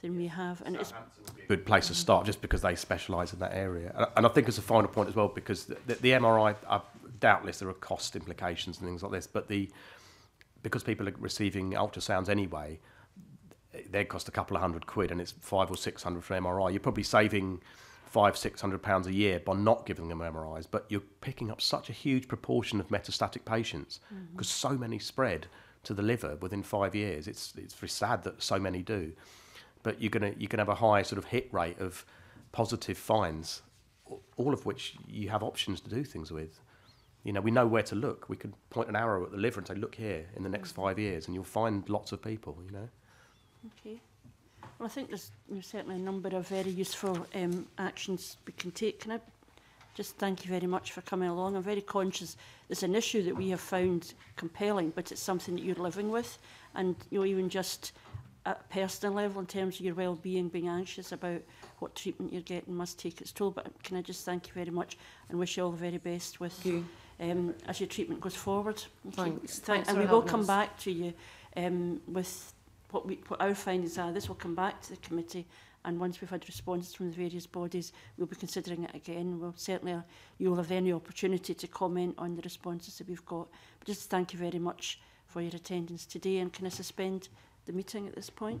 than yeah. we have. And it's a good place to start, just because they specialize in that area. And, and, I think as a final point as well, because the, the, the MRI, uh, doubtless there are cost implications and things like this, but the because people are receiving ultrasounds anyway, they cost a couple of hundred quid, and it's five or six hundred for an MRI. You're probably saving five, six hundred pounds a year by not giving them MRIs, but you're picking up such a huge proportion of metastatic patients because mm-hmm. mm -hmm. so many spread to the liver within five years. It's it's very sad that so many do, but you're gonna you can have a high sort of hit rate of positive finds, all of which you have options to do things with. You know, we know where to look. We could point an arrow at the liver and say, "Look here." In the next mm-hmm. five years, and you'll find lots of people. You know. Okay. Well, I think there's certainly a number of very useful um, actions we can take. Can I just thank you very much for coming along. I'm very conscious there's an issue that we have found compelling, but it's something that you're living with, and you know even just at a personal level in terms of your well-being, being anxious about what treatment you're getting must take its toll. But can I just thank you very much and wish you all the very best with you. Um, as your treatment goes forward. Thanks. Thanks. Thanks and we will come us. back to you um, with what, we, what our findings are. This will come back to the committee and once we've had responses from the various bodies, we'll be considering it again. We'll certainly, uh, you'll have any opportunity to comment on the responses that we've got. But just thank you very much for your attendance today and can I suspend the meeting at this point?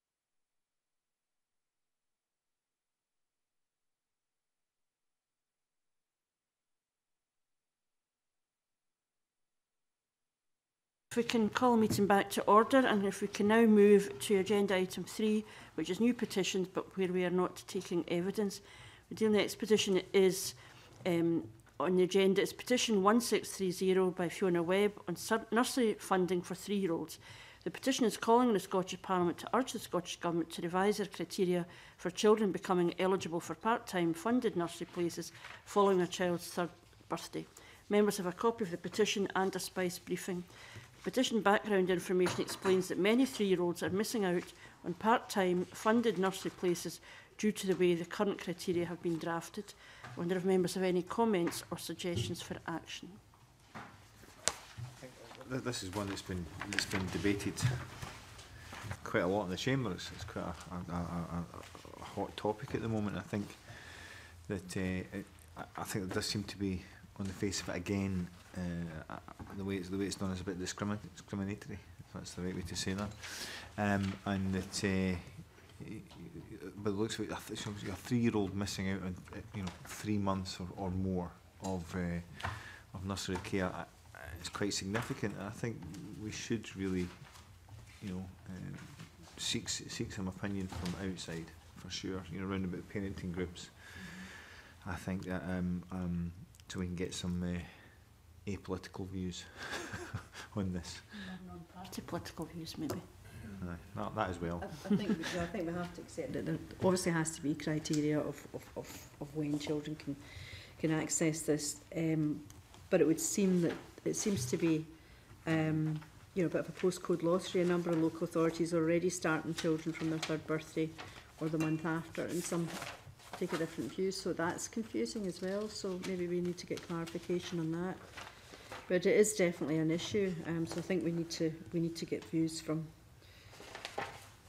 If we can call meeting back to order and if we can now move to agenda item three, which is new petitions but where we are not taking evidence. The next petition is um, on the agenda It's petition 1630 by Fiona Webb on nursery funding for three-year-olds. The petition is calling on the Scottish Parliament to urge the Scottish Government to revise their criteria for children becoming eligible for part-time funded nursery places following a child's third birthday. Members have a copy of the petition and a SPICE briefing. Petition background information explains that many three-year-olds are missing out on part-time funded nursery places due to the way the current criteria have been drafted. I wonder if members have any comments or suggestions for action. This is one that's been, that's been debated quite a lot in the chamber. It's, it's quite a, a, a, a hot topic at the moment. I think that uh, it, I think there does seem to be on the face of it again, uh, uh, the way it's the way it's done is a bit discrimin discriminatory. If that's the right way to say that, um, and that. Uh, but it looks like a three-year-old missing out on uh, you know three months or, or more of uh, of nursery care It's quite significant. I think we should really, you know, um, seek seek some opinion from outside for sure. You know, around about parenting groups. I think that um, um, so we can get some uh, apolitical views on this. Non-party political views, maybe. Aye, that, that as well. I, I, think we, I think we have to accept that there obviously has to be criteria of, of, of, of when children can can access this, um, but it would seem that it seems to be, um, you know, a bit of a postcode lottery. A number of local authorities are already starting children from their third birthday or the month after in some take a different view, so that's confusing as well. So maybe we need to get clarification on that. But it is definitely an issue, um, so I think we need to we need to get views from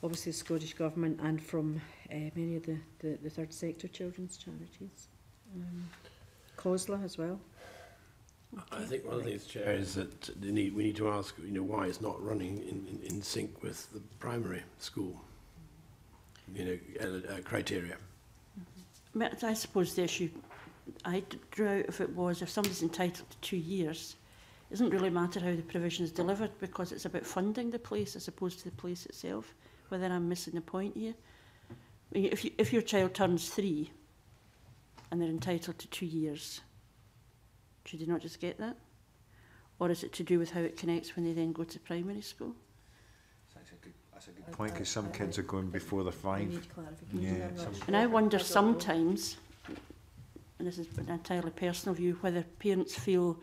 obviously the Scottish Government and from uh, many of the, the, the, third sector children's charities. Um, COSLA as well. Okay. I think one of the things, Chair, is that need, we need to ask you know, why it's not running in, in, in sync with the primary school you know, uh, criteria. I suppose the issue I draw out if it was if somebody's entitled to two years, it doesn't really matter how the provision is delivered because it's about funding the place as opposed to the place itself, whether I'm missing the point here. If, you, if your child turns three and they're entitled to two years, should they not just get that? Or is it to do with how it connects when they then go to primary school? That's a good point because some kids are going before they're five. Yeah. And I wonder sometimes, and this is an entirely personal view, whether parents feel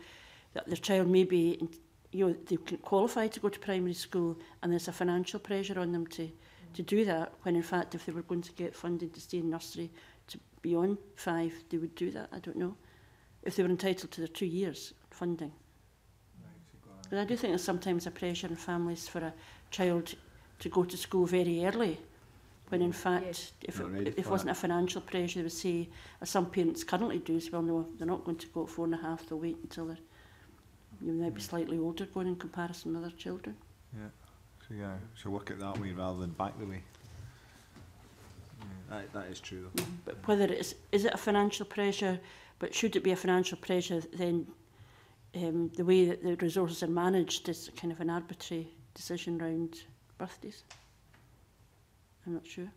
that their child may be, you know, they can qualify to go to primary school and there's a financial pressure on them to, to do that when in fact if they were going to get funded to stay in nursery to beyond five, they would do that. I don't know. If they were entitled to their two years funding. But I do think there's sometimes a pressure in families for a child to go to school very early. When in mm. fact, yes. if, it, if it wasn't a financial pressure, they would say, as some parents currently do, so well, no, they're not going to go at four and a half, they'll wait until they're, you might be mm. slightly older going in comparison with other children. Yeah, so yeah, so work it that way rather than back the way. Yeah, that, that is true though. Mm. But whether it's, is it a financial pressure, but should it be a financial pressure, then um, the way that the resources are managed is kind of an arbitrary decision round birthdays. I'm not sure.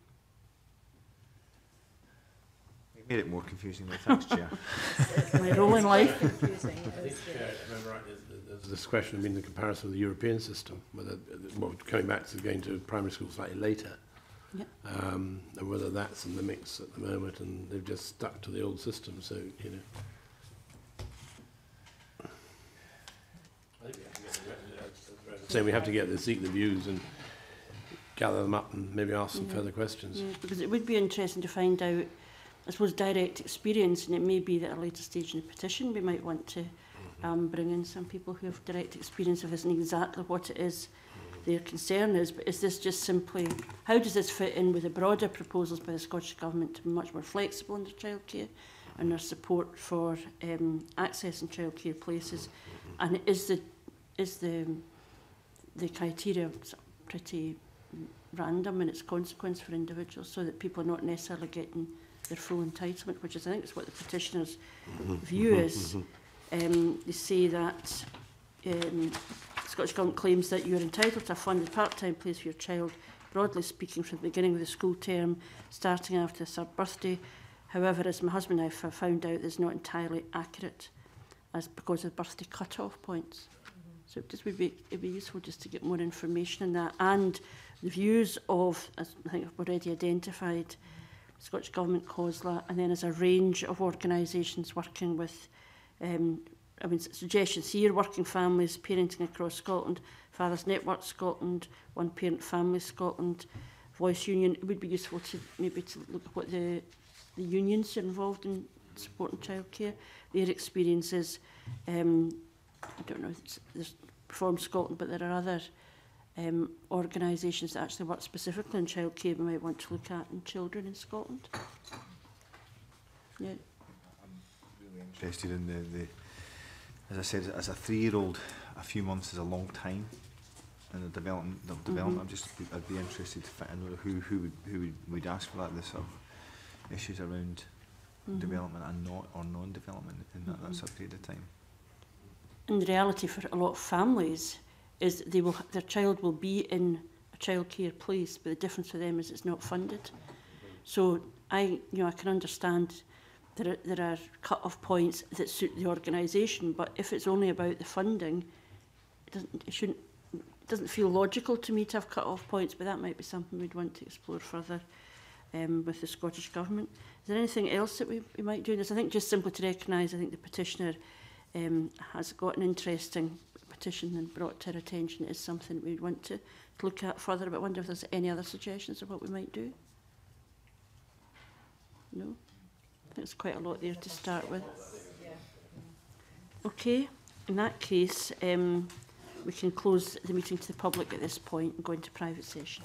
You made it more confusing than thanks, Chair. My role in life. Confusing remember there's, this question, I mean, the comparison with the European system, whether, well, coming back to going to primary school slightly later, Yep. um, and whether that's in the mix at the moment, and they've just stuck to the old system, so, you know. I think we have to get the- Saying we have to get the, seek the views and gather them up and maybe ask some yeah. further questions. Yeah, because it would be interesting to find out, I suppose, direct experience, and it may be that at a later stage in the petition we might want to mm -hmm. um, bring in some people who have direct experience of this and exactly what it is mm-hmm. their concern is, but is this just simply, how does this fit in with the broader proposals by the Scottish Government to be much more flexible in childcare and their support for um, access in childcare places? Mm-hmm. And is the, is the, the criteria pretty random and its consequence for individuals so that people are not necessarily getting their full entitlement, which is, I think, is what the petitioner's mm-hmm. view mm-hmm. is. Mm-hmm. Um, they say that um, Scottish Government claims that you are entitled to a funded part-time place for your child, broadly speaking, from the beginning of the school term, starting after the third birthday. However, as my husband and I have found out, is not entirely accurate, as because of birthday cut-off points. So it would be, it'd be useful just to get more information on that. And the views of, as I think I've already identified, Scottish Government, COSLA, and then there's a range of organisations working with, um, I mean, suggestions here, Working Families, Parenting Across Scotland, Fathers Network Scotland, One Parent Family Scotland, Voice Union. It would be useful to maybe to look at what the, the unions are involved in supporting childcare, their experiences. Um, I don't know, there's Perform Scotland, but there are other um, organisations that actually work specifically in child we might want to look at in children in Scotland. Yeah. I'm really interested in the, the as I said, as a three-year-old, a few months is a long time in the development of mm-hmm. development. Mm -hmm. I'm just I'd be interested to find out who who would who would, we'd ask for that. The sort of issues around mm -hmm. development and not or non-development in that, mm -hmm. that sort of period of time. In reality, for a lot of families, is they will, their child will be in a childcare place, but the difference for them is it's not funded. So I, you know, I can understand there are, there are cut-off points that suit the organisation, but if it's only about the funding, it doesn't, it shouldn't, it doesn't feel logical to me to have cut-off points, but that might be something we'd want to explore further um, with the Scottish Government. Is there anything else that we, we might do in this? I think just simply to recognise, I think the petitioner um, has got an interesting petition and brought to our attention is something we'd want to look at further, but I wonder if there's any other suggestions of what we might do? No? I think quite a lot there to start with. Okay, in that case, um, we can close the meeting to the public at this point and go into private session.